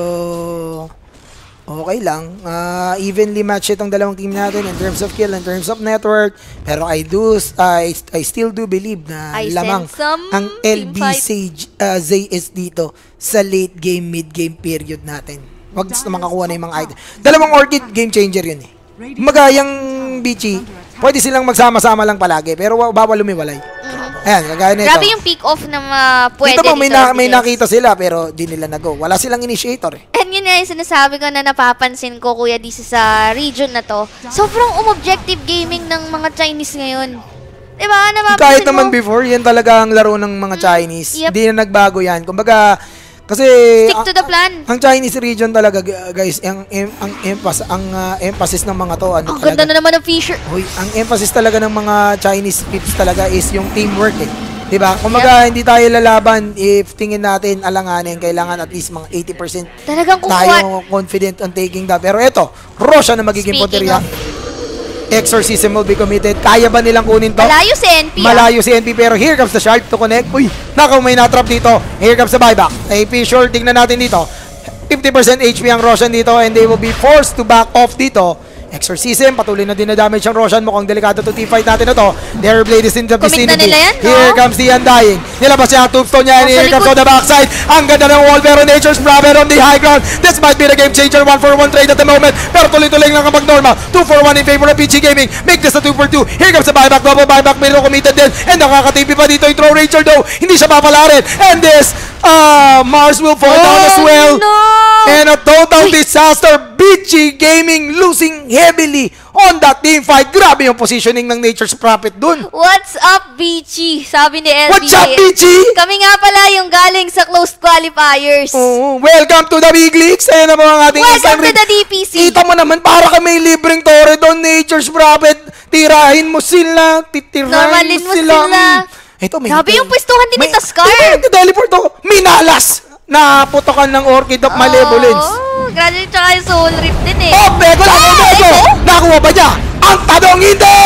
okay lang. Ah, evenly match itong dalawang team natin in terms of kill, in terms of network. Pero I do, I, I still do believe na I lamang ang LB. Sage, uh, ZS dito sa late game, mid game period natin. Wag na makakuha na yung mga item. Dalawang Orchid, game changer yun eh. Magayang Bichi, pwede silang magsama-sama lang palagi, pero wa- bawal lumiwalay. Ayan, kagaya nito. Grabe yung peak off na uh, pwede Dito po, may, dito, na, may nakita sila pero di nila nag-go. Wala silang initiator eh. And yun nga yung sinasabi ko na napapansin ko, Kuya Disa, sa region na to. Sobrang umobjective gaming ng mga Chinese ngayon. Diba? Napapansin Kahit mo? naman before, yan talaga ang laro ng mga Chinese. yep. Hindi na nagbago yan. Kumbaga, kasi Stick to the plan. ang Chinese region talaga gu- guys, ang em- ang emphasis ang ah, emphasis ng mga to ano Ang ganda talaga. na naman ng Fisher. Hoy, ang emphasis talaga ng mga Chinese pips talaga is yung teamwork eh. 'Di ba? Kumbaga hindi tayo lalaban if tingin natin alanganin, kailangan at least mga 80% Talagang kukuha. tayo confident on taking that. Pero eto, Rosha na magiging punteriya. Exorcism will be committed. Kaya ba nilang kunin to? Malayo si NP. ah. Malayo si NP pero here comes the shark to connect. Uy, nakaw may natrap dito. Here comes the buyback. AP sure, tingnan natin dito. 50% HP ang Roshan dito and they will be forced to back off dito. Exorcism, patuloy na dinadamage ang Roshan. Mukhang delikado to T-fight natin na to. Their blade is in the Commit na vicinity. nila yan, no? Here comes the Undying. Nilabas niya ang tombstone niya and Oh, here comes on the backside. Ang ganda ng wall pero Nature's Brother on the high ground. This might be the game changer. 1 for 1 trade at the moment. Pero tuloy-tuloy lang kapag normal. 2 for 1 in favor of PG Gaming. Make this a 2 for 2. Here comes the buyback. Double buyback. Pero committed din. And nakakatipi pa dito yung throw Rachel though. Hindi siya papalarin. And this, uh, Mars will fall down as well. Oh, no! And a total disaster. BG Gaming losing heavily on that team fight. Grabe yung positioning ng Nature's Prophet dun. What's up, Bichi? Sabi ni LBA. What's up, BG? Kami nga pala yung galing sa closed qualifiers. Oo, welcome to the big leagues. Ayan ang mga ating Welcome to the DPC. Kita mo naman, para ka may libreng tore doon, Nature's Prophet. Tirahin mo sila, titirahin Normalin mo sila. Mm. Ito, may Grabe yung pwestuhan din ni may- Taskar. Ito, nagte-teleport to. Minalas! Naputokan ng Orchid of Malevolence. Oh, grabe tsaka yung Soul Rift din eh. Oh, Bego! Nakuha Bego! ito? Nakuha ba niya? Ang tanong hindi!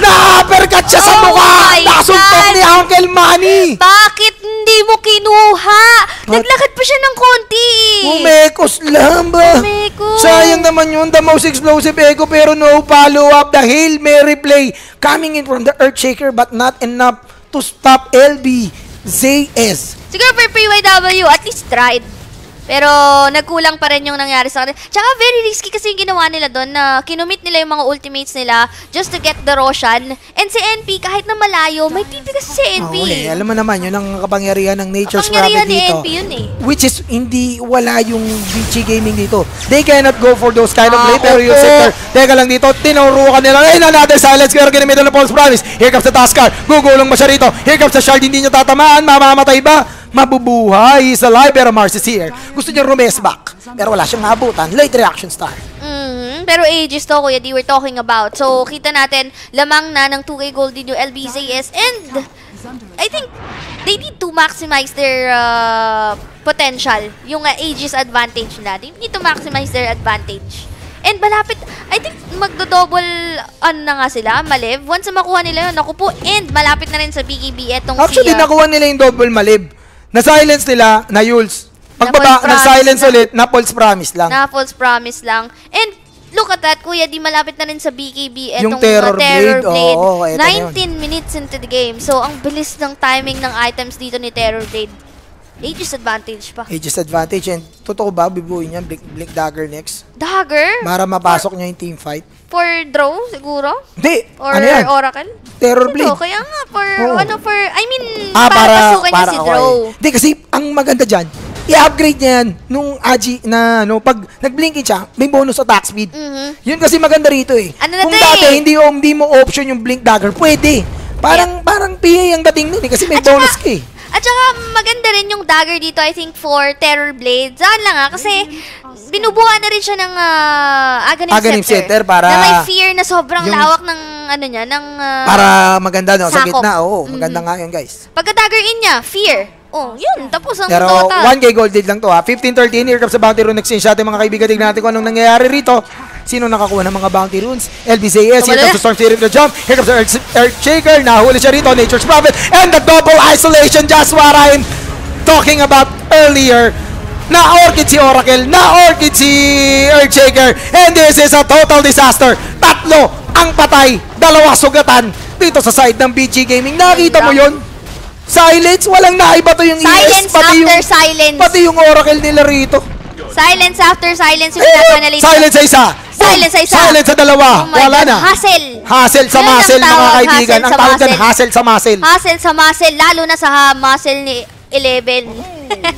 Na-uppercut siya sa Oh mukha! Nakasuntok ni Uncle Manny! Bakit hindi mo kinuha? Naglakad pa siya ng konti. Umekos lang ba? Umekos. Sayang naman yun, the most explosive echo pero no follow-up. The Hail Mary play coming in from the Earthshaker but not enough to stop LB ZS. Siguro for PYW, at least tried. Pero nagkulang pa rin yung nangyari sa kanila. Tsaka very risky kasi yung ginawa nila doon na kinumit nila yung mga ultimates nila just to get the Roshan. And si NP, kahit na malayo, may TP kasi si NP. Oh, eh, alam mo naman, yun ang kapangyarihan ng Nature's Kapangyarihan Prophet ni dito. NP yun eh. Which is, hindi, wala yung BG Gaming dito. They cannot go for those kind of Ah, play, pero yung opo. sector, teka lang dito, tinurukan nila, ay, another silence, pero ginamitan ng false promise. Here comes the Taskar, gugulong ba siya rito? Here comes the Shard, hindi niya tatamaan, mamamatay ba? Mabubuhay, he's alive, pero Mars is here. Gusto niya rumes back, pero wala siyang nabutan. Late reaction star. Mhm. Pero ages to, Kuya D, we're talking about. So, kita natin, lamang na ng 2K gold din yung LBZS. And, I think, they need to maximize their uh, potential. Yung uh, ages advantage nila. They need to maximize their advantage. And malapit, I think magdo-double, ano na nga sila, Malev. Once na makuha nila yun, ako po, and malapit na rin sa BKB etong Actually, si... uh, nakuha nila yung double malib. Na-silence nila, na Yules. Pagbaba, promise na. ulit, na false promise lang. Na false promise lang. And look at that, kuya, di malapit na rin sa BKB Yung etong Terror uh, Terror Blade, Blade. oo, na 19 minutes into the game. So, ang bilis ng timing ng items dito ni Terror Blade. Aegis advantage pa. Aegis advantage and totoo ba bibuin niya Blink, Blink Dagger next Dagger? para mapasok niya yung team fight? For draw, siguro? Hindi, Or ano yan? Oracle? Terror Ito, Blade. kaya nga, for, Oo. ano, for, I mean, Ah, para, para, pasukan niya para, si okay. draw. Hindi, kasi ang maganda dyan, i-upgrade niya yan nung Agi na, no, pag nag-blinkin siya, may bonus attack speed. Mhm. Yun kasi maganda rito eh. Ano na Kung dati, eh? hindi, hindi mo option yung Blink Dagger, pwede. Parang, parang PA ang dating nun eh, kasi may At saka- bonus ka eh. At saka, maganda rin yung dagger dito, I think, for Terror Blade. Saan lang ah, kasi binubuhan na rin siya ng uh, Aghanim, Aghanim Scepter Scepter. para- Na may fear na sobrang yung- lawak ng, ano niya, ng... ah, Para maganda, no, sa gitna, oo, maganda Mhm. nga yun, guys. Pagka dagger in niya, fear. Oh, yun. Tapos ang Pero Dota. 1K gold lead lang to ha. 15-13, here comes the bounty rune exchange natin mga kaibigan. Tignan natin kung anong nangyayari rito. Sino nakakuha ng mga bounty runes? LBZS, here comes the Storm Spirit with the jump. Here comes the Earth, Earthshaker. Nahuli siya rito, Nature's Prophet. And the double isolation, just what I'm talking about earlier. Na-orchid si Oracle, na-orchid si Earthshaker. And this is a total disaster. Tatlo ang patay, dalawa sugatan dito sa side ng BG Gaming. Nakita mo yon? Silence, walang naiba to yung ES, Silence pati yung, after silence. pati yung Oracle nila rito. Silence after silence yung Eh, ginagawa nila dito. silence sa isa. Silence sa isa. Silence sa dalawa. Oh Wala God, na. Hassle. Hassle sa muscle, mga kaibigan. Ang tawag dyan, hassle sa muscle. Hassle sa muscle, lalo na sa ha- muscle ni 11.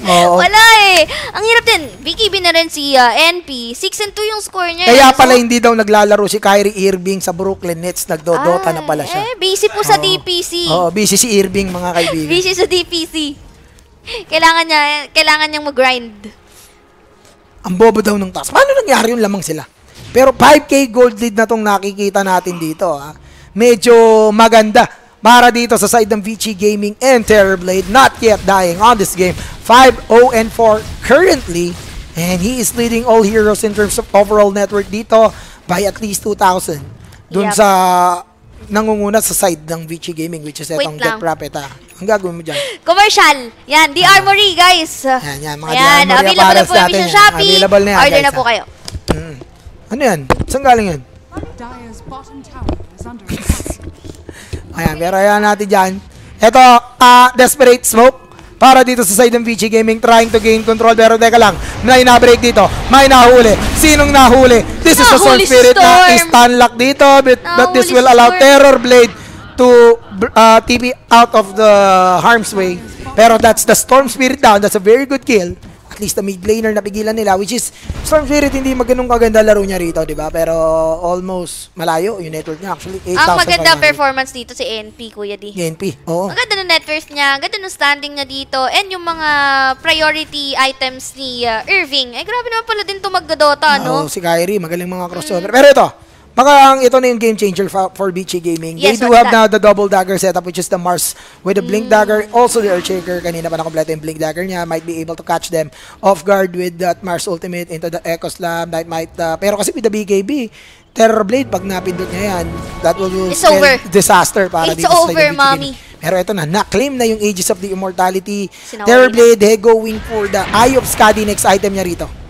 Oo. Wala eh. Ang hirap din. BKB na rin si ah, NP. 6 and 2 yung score niya. Kaya eh. pala So, hindi daw naglalaro si Kyrie Irving sa Brooklyn Nets. Nagdodota na pala siya. Eh, busy po sa Oo. DPC. Oo, busy si Irving mga kaibigan. Busy sa DPC. Kailangan niya, kailangan niyang mag-grind. Ang bobo daw ng taas. Paano nangyari yung lamang sila? Pero 5K gold lead na tong nakikita natin dito. Ha? Medyo maganda para dito sa side ng Vici Gaming and Terrorblade. Not yet dying on this game. 5-0 and 4 currently. And he is leading all heroes in terms of overall network dito by at least 2,000. Dun Yep. sa nangunguna sa side ng Vici Gaming which is Wait itong lang. Get Rapid. Ha? Ang gagawin mo dyan? Commercial. Yan, The Armory, guys. Yan, yan, mga Ayan, The Armory available na po yung natin sa yan. Shopee. Available na yan, Order guys, na po ha? kayo. Mm. Ano yan? Saan galing yan? Dyer's bottom tower is under attack. Ayan, pero ayan natin dyan. Ito, ah, Desperate Smoke. Para dito sa side ng VG Gaming, trying to gain control. Pero teka lang, may na-break dito. May nahuli. Sinong nahuli? This is the Nahuli Spirit na Storm. is lock dito. But, but this will allow Storm. Terror Blade to uh, TP out of the harm's way. Pero that's the Storm Spirit down. That's a very good kill. At least the mid laner napigilan nila, which is Storm Spirit hindi maganong kaganda laro niya rito, di ba? Pero almost malayo yung network niya. Actually, 8,500. Ang magandang performance dito si NP, Kuya D. GNP. Oo. Ang ganda ng net worth niya, ang ganda ng standing niya dito, and yung mga priority items ni uh, Irving. Eh, grabe naman pala din ito magdodota, no? Oo, si Kyrie, magaling mga crossover. Pero ito, baka ang ito na yung game changer for, for BG Gaming. Yes, They do have now the double dagger setup which is the Mars with the blink dagger. Also the Earthshaker, kanina pa nakompleto yung blink dagger niya. Might be able to catch them off guard with that Mars ultimate into the Echo Slam. That might, uh, pero kasi with the BKB, Terror Blade, pag napindot niya yan, that will It's over. disaster para It's dito sa over, BG mommy. Gaming. Pero ito na, na-claim na yung Aegis of the Immortality. Sinaway Terror na. Blade, he going for the Eye of Skadi next item niya rito.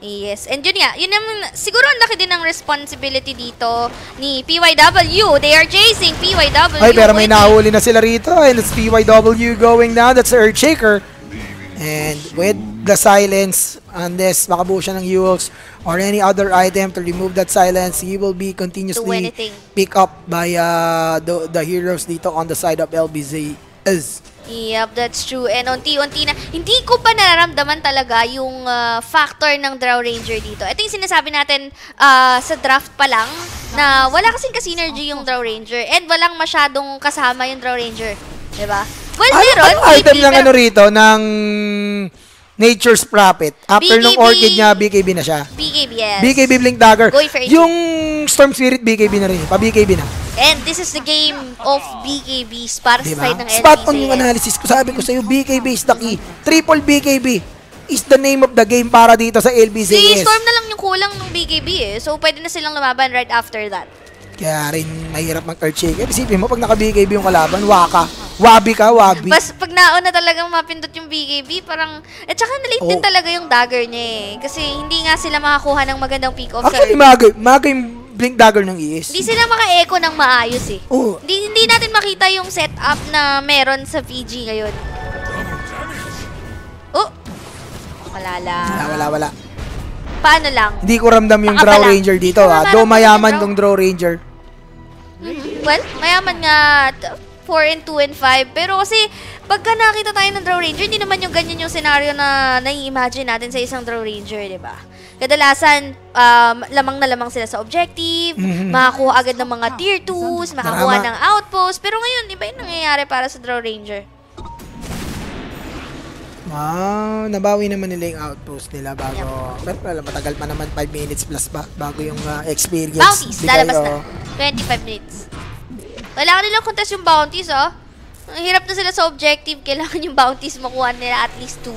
Yes. And yun nga, yun naman, siguro ang laki din ng responsibility dito ni PYW. They are chasing PYW. Ay, pero may nahuli na sila rito. And it's PYW going down. That's the Earthshaker. And with the silence, unless makabuo siya ng UX or any other item to remove that silence, he will be continuously pick up by uh, the, the heroes dito on the side of LBZ. Is. Yep, that's true. And unti-unti na, hindi ko pa nararamdaman talaga yung uh, factor ng Draw Ranger dito. Ito yung sinasabi natin uh, sa draft pa lang, na wala kasing ka-synergy yung Draw Ranger and walang masyadong kasama yung Draw Ranger. ba? Well, Ano, meron. anong item ng ano rito? Ng Nature's Prophet. After nung BKB. Orchid niya, BKB na siya. BKB, yes. BKB Blink Dagger. Going for it. Yung Storm Spirit, BKB na rin. Pa-BKB na. And this is the game of BKBs para Diba? sa side ng Spot on yung analysis ko. Sabi ko sa'yo, BKB is the key. Triple BKB is the name of the game para dito sa Si LBCS. Storm na lang yung kulang ng BKB eh. So, pwede na silang lumaban right after that. Kaya rin mahirap mag-earthshaker. Isipin mo, pag naka-BKB yung kalaban, waka. Wabi ka, wabi. Bas, pag nauna talagang mapindot yung BKB, parang... At saka nalate din Oo. talaga yung dagger niya eh. Kasi hindi nga sila makakuha ng magandang pick-off. sa- Actually, maga, maga yung blink dagger ng ES. Hindi sila maka-echo ng maayos eh. Oo. Hindi, hindi natin makita yung setup na meron sa VG ngayon. Oh! Wala lang. Wala, wala, wala. Paano lang? Hindi ko ramdam yung Draw. Ranger dito ha. ramdam mayaman yung tong Draw Ranger. Mhm. Well, mayaman nga 4 and 2 and 5. Pero kasi, pagka nakita tayo ng Draw Ranger, hindi naman yung ganyan yung scenario na nai-imagine natin sa isang Draw Ranger, di ba? Kadalasan, um, lamang na lamang sila sa objective, Mhm. makakuha agad ng mga tier 2s, makakuha Tama. ng outpost. Pero ngayon, iba yung nangyayari para sa Draw Ranger. Wow, nabawi naman nila yung outpost nila bago, pero wala, matagal pa naman 5 minutes plus ba bago yung uh, experience. Bounties, lalabas na. oh. 25 minutes. Kailangan nilang contest yung bounties, oh. Ang hirap na sila sa objective. Kailangan yung bounties makuha nila at least 2.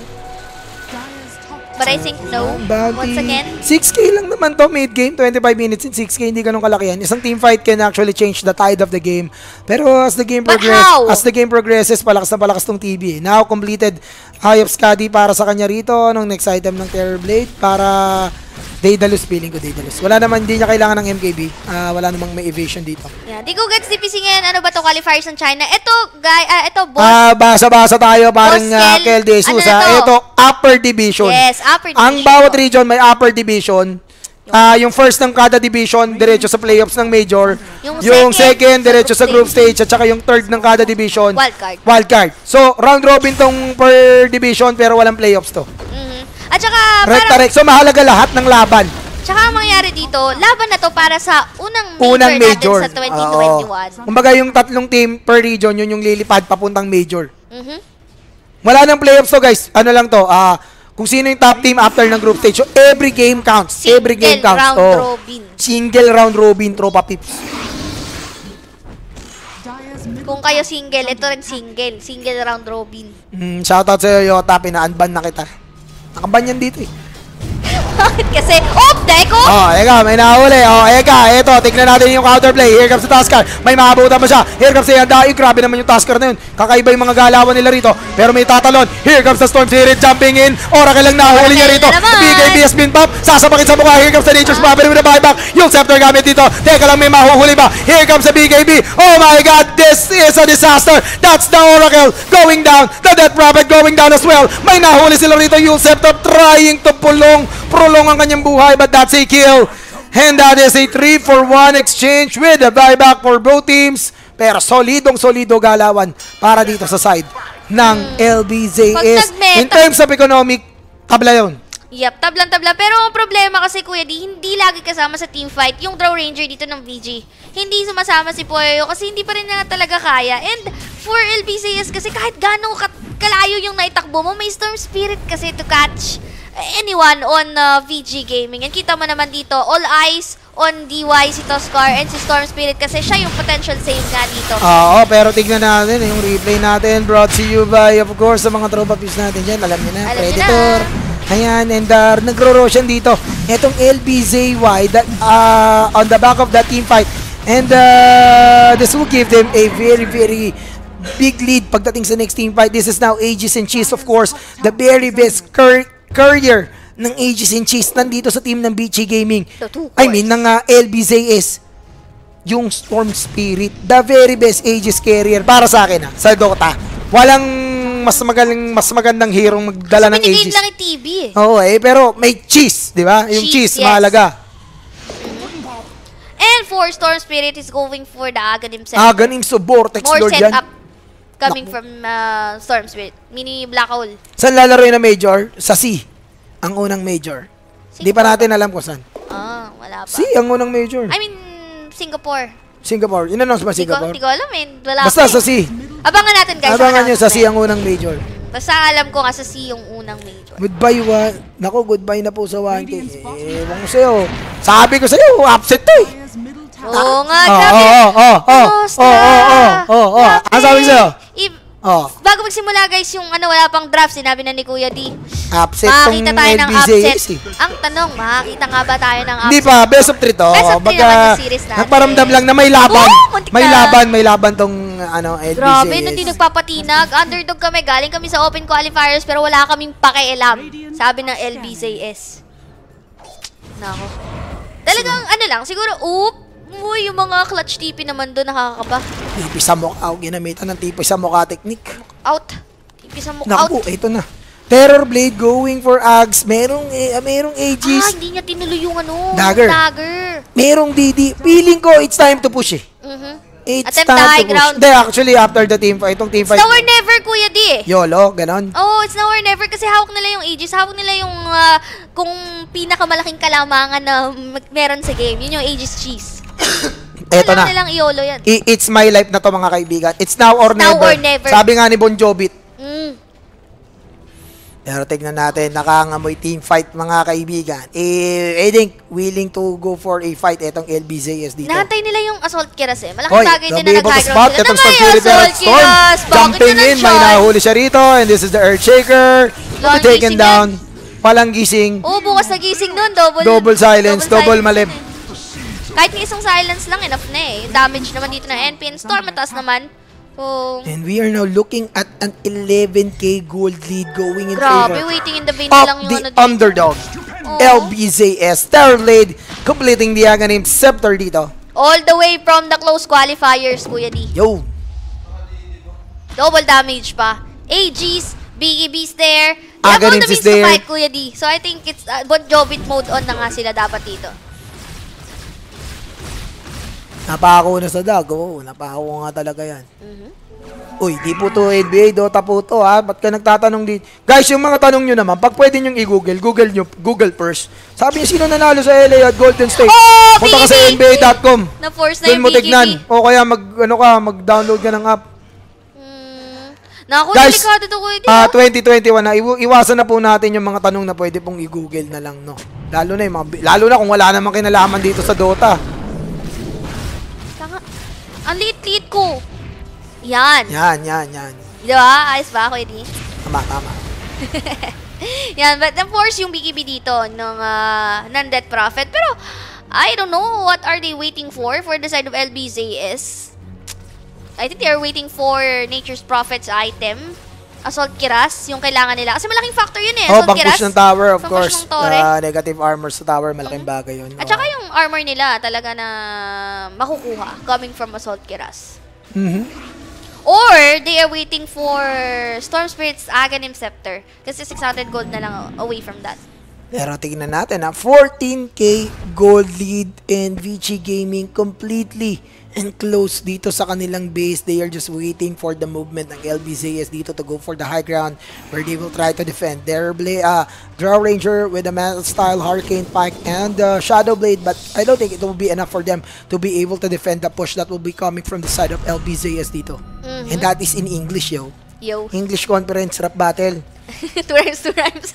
Dyer's top But I think no. Bounty. Once again, 6k lang naman to mid-game, 25 minutes in 6k, hindi ganun kalaki yan. Isang team fight can actually change the tide of the game. Pero as the game But progress, how? as the game progresses, palakas na palakas tong TV. Now completed Eye of Skadi para sa kanya rito, nung next item ng Terror Blade para Daedalus, feeling ko Daedalus. Wala naman, hindi niya kailangan ng MKB. Ah, wala namang may evasion dito. Yeah, di ko gets DPC ngayon. Ano ba to qualifiers ng China? Ito, guy, ah, ito, boss. Ah, basa-basa tayo parang uh, Kel, De ano? Ito, upper division. yes, upper Ang division bawat po. region may upper division. Ah, yung first ng kada division, diretso sa playoffs ng major. Yung Yung, second, second, diretso sa group stage. At saka yung third ng kada division. Wildcard. Wildcard. So, round robin tong per division pero walang playoffs to. Mhm. At saka, parang, rec. So, mahalaga lahat ng laban. tsaka ang mangyayari dito, laban na to para sa unang major, Unang major. natin sa 2021. Oo. Kumbaga yung tatlong team per region, yun yung lilipad papuntang major. Mhm. Wala nang playoffs to guys. Ano lang to, ah, kung sino yung top team after ng group stage. So, every game counts. every game Single counts. round Oh. robin. Single round robin, tropa pips. Kung kayo single, ito rin single. Single round robin. Mm, shoutout sa iyo, Yota. Pina-unban na kita. Nakaban yan dito eh. Kasi? Oh, Deco! Oh, eka, may nahuli. Oh, eka, eto, tignan natin yung counterplay. Here comes the Tusker. May makabutan pa siya. Here comes the Yandai. Grabe naman yung Tusker na yun. Kakaiba yung mga galawan nila rito. Pero may tatalon. Here comes the Storm Spirit jumping in. Oracle lang nahuli niya rito. BKB has been popped. Sasabakit sa mukha. Here comes the Nature's Bobber with a buyback. Yung scepter gamit dito. Teka lang, may mahuhuli ba? Here comes the BKB. Oh my God, this is a disaster. That's the Oracle going down. The Death Prophet going down as well. May nahuli sila rito. Yung scepter trying to pulong, prolong ang kanyang buhay. But that's a kill. And that is a 3 for 1 exchange with a buyback for both teams. Pero solidong solido galawan para dito sa side ng LBJS. In terms of economic, tabla yun. Yep, tablang-tabla. Pero ang problema kasi, Kuya D, hindi lagi kasama sa team fight yung Draw Ranger dito ng VG. Hindi sumasama si Poyo kasi hindi pa rin na talaga kaya. And for LBCS kasi kahit gano'ng kalayo yung naitakbo mo, may Storm Spirit kasi to catch anyone on uh, VG Gaming. And kita mo naman dito, all eyes on DY si Toscar and si Storm Spirit kasi siya yung potential save nga dito. Oo, pero tignan natin yung replay natin brought to you by, of course, sa mga tropa pips natin dyan. Alam niyo na, Alam Predator. Ayan, and uh, nagro-roshan dito. Itong LBZY that, uh, on the back of that team fight. And uh, this will give them a very, very big lead pagdating sa next team fight. This is now Aegis and Cheese, of course. The very best cur- courier ng Aegis and Cheese nandito sa team ng BG Gaming. I mean, ng uh, LBZS yung Storm Spirit, the very best Aegis carrier para sa akin ha, sa Dota. Walang mas magaling mas magandang hero magdala ng Binigay Aegis. lang yung TV eh. Oo eh, pero may cheese, di ba? Yung Cheese, cheese, yes. mahalaga. And for Storm Spirit is going for the Aghanim. Ah, ganing so Vortex More Lord yan. setup coming from uh, Storm Spirit. Mini Black Hole. Saan lalaroin na major? Sa C. Ang unang major. Hindi pa natin alam kung saan. Ah, wala pa. C ang unang major. I mean, Singapore. Singapore. Inanong ba Singapore? hindi ko alam eh. Wala Basta pa sa eh. C. Abangan natin guys. Abangan nyo sa C ang unang major. Basta alam ko nga sa C yung unang major. Goodbye, wa. Nako, goodbye na po sa 1K. Eh, ewan ko sa'yo. Sabi ko sa'yo, upset to eh. Oo nga, grabe. oo, oo, oo, Kumusta? oo, oo, oo. Ano sabi sa'yo? I- Oh, Bago magsimula guys, yung ano, wala pang draft, sinabi na ni Kuya D. upset Makakita tayo ng upset. eh. Ang tanong, makakita nga ba tayo ng upset? Hindi pa, best of 3 to. Best of three Baga, naman yung series natin. Nagparamdam lang na may laban. Muntik may laban, may laban tong ano, LBJS. Grabe, hindi nagpapatinag. Underdog kami. Galing kami sa open qualifiers pero wala kaming pakialam. Sabi ng LBJS. Nako. Talagang ano lang, siguro, oop, Uy, yung mga clutch TP naman doon nakakaba. Tipi sa mukha. Ginamitan ng tipi sa mukha technique. Out. TP sa mukha out. Naku, ito na. Terror Blade going for Ags. Merong, eh, merong Ah, Aegis. hindi niya tinuloy yung ano. Dagger. Dagger. Merong DD. Feeling ko, it's time to push eh. Mhm. It's Attempt time to push. ground. Hindi, actually, after the team fight, itong team It's fight, now or never, Kuya D eh. YOLO, ganon. Oh, it's now or never kasi hawak nila yung Aegis. Hawak nila yung ah, kung pinakamalaking kalamangan na meron sa game. Yun yung Aegis cheese. Eto na. nilang iolo yan. I- it's my life na to mga kaibigan. It's now or, Now never. or never. Sabi nga ni Bon Jovi. Mm. Pero tignan natin, nakangamoy team fight mga kaibigan. Eh, I think willing to go for a fight etong LBZS dito. Nahantay nila yung assault kiras eh. Malaking Hoy, bagay din na nag-high ground sila. itong yung Spirit assault Storm. kiras. Bakit Jumping yun in, may nandyan? nahuli siya rito. And this is the Earthshaker. Will Long taken gising down. Palang gising. Oo, bukas nagising nun. Double, Double silence, double silence malib. yun eh. Kahit may isang silence lang, enough na eh. Yung damage naman dito ng NP and Storm, mataas naman. So, And we are now looking at an 11k gold lead going in grabe, favor waiting in the vein of lang yung the ano dito. underdog. Oo. LBZS. Star Lead completing the Aghanim Scepter dito. All the way from the close qualifiers, Kuya D. Yo, Double damage pa. AGs, BEBs there. They have all Aghanim the is means to there. fight, Kuya D. So I think it's uh, Bon Jovit mode on na nga sila dapat dito. Napako na sa dag. Oo, napako nga talaga yan. Mhm. Uy, di po to NBA, Dota po to ha. Ba't ka nagtatanong di? Guys, yung mga tanong nyo naman, pag pwede nyo i-google, google nyo, google first. Sabi niyo, sino nanalo sa LA at Golden State? Oh, Punta ka sa! NBA.com. Na-force na Doon yung mo BKB. tignan. O kaya mag, ano ka, mag-download ka ng app. Hmm. Naku, Guys, delikado to, D. Ah, ah. 2021 na, iwa- iwasan na po natin yung mga tanong na pwede pong i-google na lang, no? Lalo na yung mga, lalo na kung wala namang kinalaman dito sa Dota. Ang liit-liit ko. Yan. Yan, yan, yan. Di ba? Ayos ba, Kuya D? Tama, tama. Yan, but of course, yung BKB dito ng uh, non-death prophet. Pero, I don't know what are they waiting for for the side of LBZS. I think they are waiting for Nature's Prophet's item. Assault Kiras, yung kailangan nila. Kasi malaking factor yun eh. Oh, Assault pang Kiras. push ng tower, of course. ng tore. Ah, negative armor sa tower, malaking bagay yun. At saka yung armor nila talaga na makukuha coming from Assault Kiras. Mhm. Or, they are waiting for Storm Spirit's Aghanim Scepter. Kasi 600 gold na lang away from that. Pero tingnan natin ha, 14k gold lead and VG Gaming completely enclosed dito sa kanilang base. They are just waiting for the movement ng LBZS dito to go for the high ground where they will try to defend. Their bla- uh, Draw Ranger with a Metal Style, Hurricane Pike, and uh, Shadow Blade but I don't think it will be enough for them to be able to defend the push that will be coming from the side of LBZS dito. Mhm. And that is in English, yo. Yo. English conference rap battle. two rhymes, two rhymes.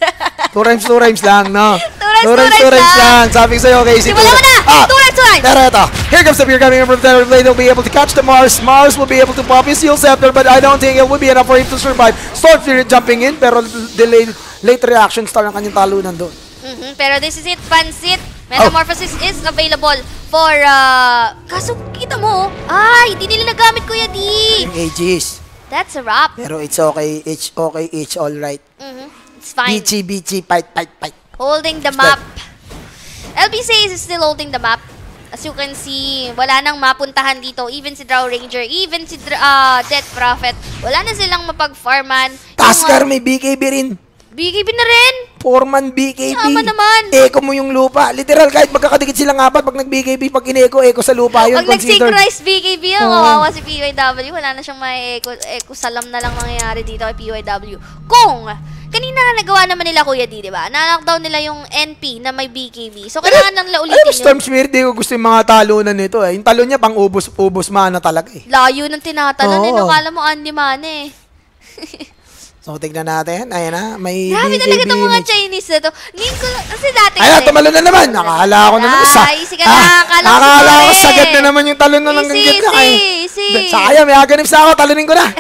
Two rhymes, two rhymes lang, no? Two rhymes, two rhymes rhymes lang. Sabi ko sa'yo, okay, si Simulan mo na! Two rhymes, two rhymes! Pero ito, here comes the beer coming in from the blade. They'll be able to catch the Mars. Mars will be able to pop his Seal Scepter, but I don't think it will be enough for him to survive. Storm Fury jumping in, pero delayed, late reaction star ang kanyang talunan doon. Mhm, Pero this is it, Pansit. Metamorphosis is available for, uh... Kaso, kita mo, ah, hindi nila nagamit, Kuya D. Yung ages. That's a wrap. Pero it's okay, it's okay, it's alright. Mhm, It's fine. Bichi, bichi, fight, fight, fight. Holding the map. LBC is still holding the map. As you can see, wala nang mapuntahan dito. Even si Draw Ranger, even si ah, Death Prophet. Wala na silang mapag-farman. Ah, may BKB rin. BKB na rin. Foreman BKB. Tama naman. Eko mo yung lupa. Literal, kahit magkakadikit silang apat, pag nag-BKB, pag ineko, eko sa lupa yun. Pag nag-synchronize BKB, Oo. kawawa si PYW. Wala na siyang may eco, eco salam na lang mangyayari dito kay PYW. Kung, kanina nga nagawa naman nila Kuya D, di ba? Na-lockdown nila yung NP na may BKB. So, kailangan nang Alam mo, laulitin Storm yun. Spirit, di ko gusto yung mga talunan nito eh. Yung talon niya, pang ubos, ubos mana talaga eh. Layo ng tinatalon. Eh, Oo. nakala mo Andy Mane eh. So, tignan natin. Ayan na, may Grabe talaga itong mga. Chinese na to. Ngayon ko, kasi dati Ayan, kasi- tumalo na naman. Nakakala ko na naman. Sa, Ay, easy ka lang. Akala ko nakakala ko sagad na naman yung talon na lang Easy, gitna. Easy, easy. Sayang, may aganip sa ako. Talunin ko na.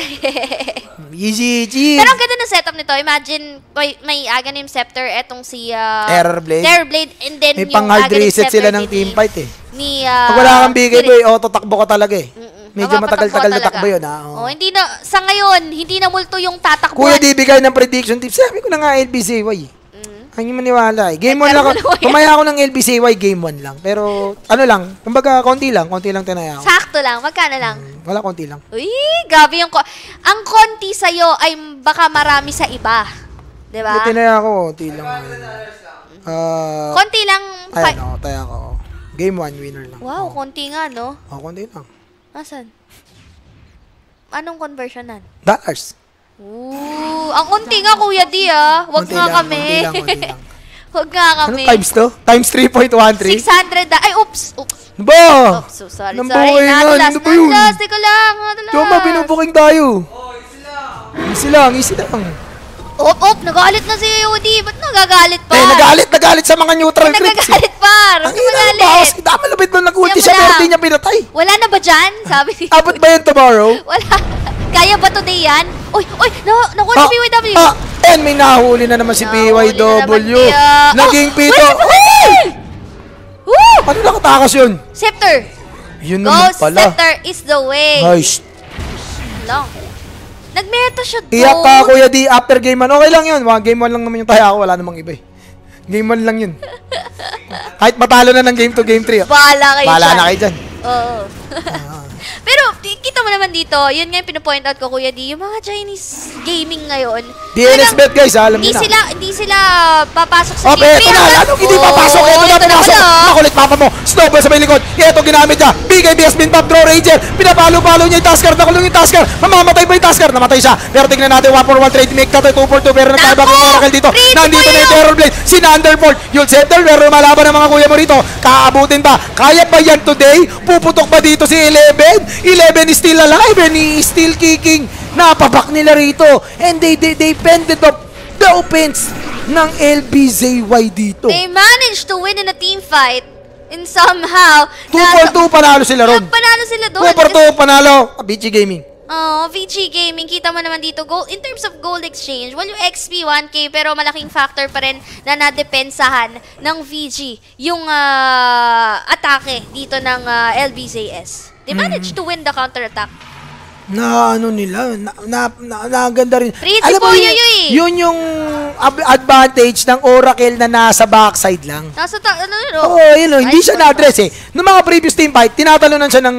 Easy, cheese. Pero ang ganda ng setup nito. Imagine, may, may Aghanim Scepter, etong si... uh, Terror Blade. Terror Blade, and then May yung pang hard Aghanim reset Scepter sila ng ni- team fight eh. Ni, uh, Pag wala kang BKB, Spirit. auto takbo ka talaga eh. Mm-mm. Medyo matagal-tagal na takbo yun ha. Oh, hindi na, sa ngayon, hindi na multo yung tatakbo. Kuya, di bigay ng prediction tips. Sabi ko na nga LBCY. Mm. Ang maniwala eh. Game 1 lang ako. Tumaya ako ng LBCY game 1 lang. Pero ano lang, kumbaga konti lang, konti lang tinaya ako. Sakto lang, magkano lang? Mm, Wala konti lang. Uy, gabi yung... Ko- ang konti sa'yo ay baka marami sa iba. Di ba? Hindi tinaya ako, konti lang. Ah, Konti lang... ayan ako, taya ako. Game 1 winner lang. wow, konti nga, no? Oh, konti lang. Asan? Anong conversionan? Dollars. Ooh, ang unti nga, Kuya D, ah. Huwag Konti nga lang, kami. konti lang, lang. Huwag nga Ano kami. times to? Times 3.13? 600 da- Ay, oops. Oops. Ba? Oops, so sorry, Nang sorry. buhay yan, Nadulas, ano ba yun? nadulas. Teka lang, nadulas. Tama, binubuking tayo. Easy lang, easy lang. Op, op, nagalit na si Yodi. Ba't nagagalit pa? Eh, nagalit, nagalit sa mga neutral Eh, creeps. nagagalit pa. Ang ina ng bawas. Dama lapit nung nag-ulti Siya pero di niya pinatay. Wala na ba dyan? Sabi ni Abot ba yan tomorrow? Wala. Kaya ba today yan? Uy, uy, na, nakuha si PYW. ah, and may nahuli na naman si PYW. niya. Naging Oh, pito. wait, Woo! Ano nakatakas yun? Scepter. Yun Go, naman pala. Scepter is the way. Nice. Lang. Nagmeta siya doon. Iyak ka, Kuya D, after game 1. Okay lang yun. Mga game 1 lang naman yung tayo ako. Wala namang iba eh. Game 1 lang yun. Kahit matalo na ng game 2, game 3. Bahala kayo Bahala dyan. na kayo dyan. Oo. Pero, kita mo naman dito, yun nga yung pinapoint out ko, Kuya D, yung mga Chinese gaming ngayon. DNS bet guys, alam niyo na. sila, hindi sila papasok sa Okay, game. eto na. Anong hindi papasok? Eto na wala. Makulit papa mo. Snowball sa may likod. Eto ginamit niya. BKB has been pop. Draw Ranger. Pinapalo-palo niya yung Tasker. Nakulong yung Tasker. Mamamatay ba yung Tasker? Namatay siya. Pero tignan natin. 1 for 1 trade. Make that 2 for 2. Pero nagkabak yung! Oracle dito. Nandito na yung yun! Terrorblade. Si Nanderford. Yung Scepter. Pero malaban ng mga kuya mo rito. Kaabutin ba? Kaya ba yan today? Puputok ba dito si Eleven? Eleven is still alive and he is still kicking. Napabak nila rito. And they, they, they fended off the offense ng LBZY dito. They managed to win in a team fight and somehow 2 for 2 panalo sila ron. Panalo sila 2 doon. for 2 panalo. BG Gaming. Oh, VG Gaming, kita mo naman dito, gold, in terms of gold exchange, well, yung XP 1K, pero malaking factor pa rin na nadepensahan ng VG yung ah, atake dito ng ah, LBZS. They Mm. managed to win the counter-attack. Na ano nila, na, na, na, na ganda rin. Pretty Alam mo, boy, yun, yoyoy. yun yung advantage ng Oracle na nasa backside lang. Nasa ta- ano yun? Oo, oh, yun o, hindi siya na-address eh. Noong mga previous team fight, tinatalunan siya ng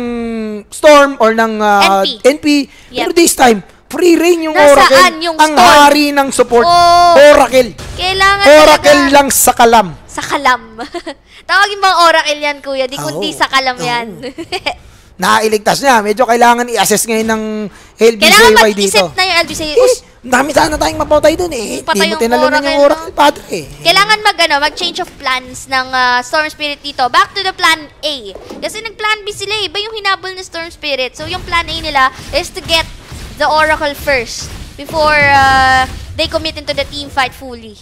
Storm or ng ah, NP. NP. Yep. Pero this time, free reign yung Nasaan Oracle. yung Ang Storm? hari ng support. Oo. Oracle. Kailangan Oracle talaga lang sa kalam. sa kalam. Tawagin bang Oracle yan, kuya? Di kundi Oo. sa kalam Oo. yan. Nailigtas niya. Medyo kailangan i-assess ngayon ng Kailangan LBJY dito. mag-isip na yung LBC. Eh, dami sana tayong mapatay dun eh. Hindi mo tinalunan yung Oracle, Oracle Padre eh. Kailangan mag ano, mag-change of plans ng ah, Storm Spirit dito. Back to the plan A. Kasi nag-plan B sila eh. Iba yung hinabol ng Storm Spirit. So yung plan A nila is to get the Oracle first before ah, they commit into the team fight fully.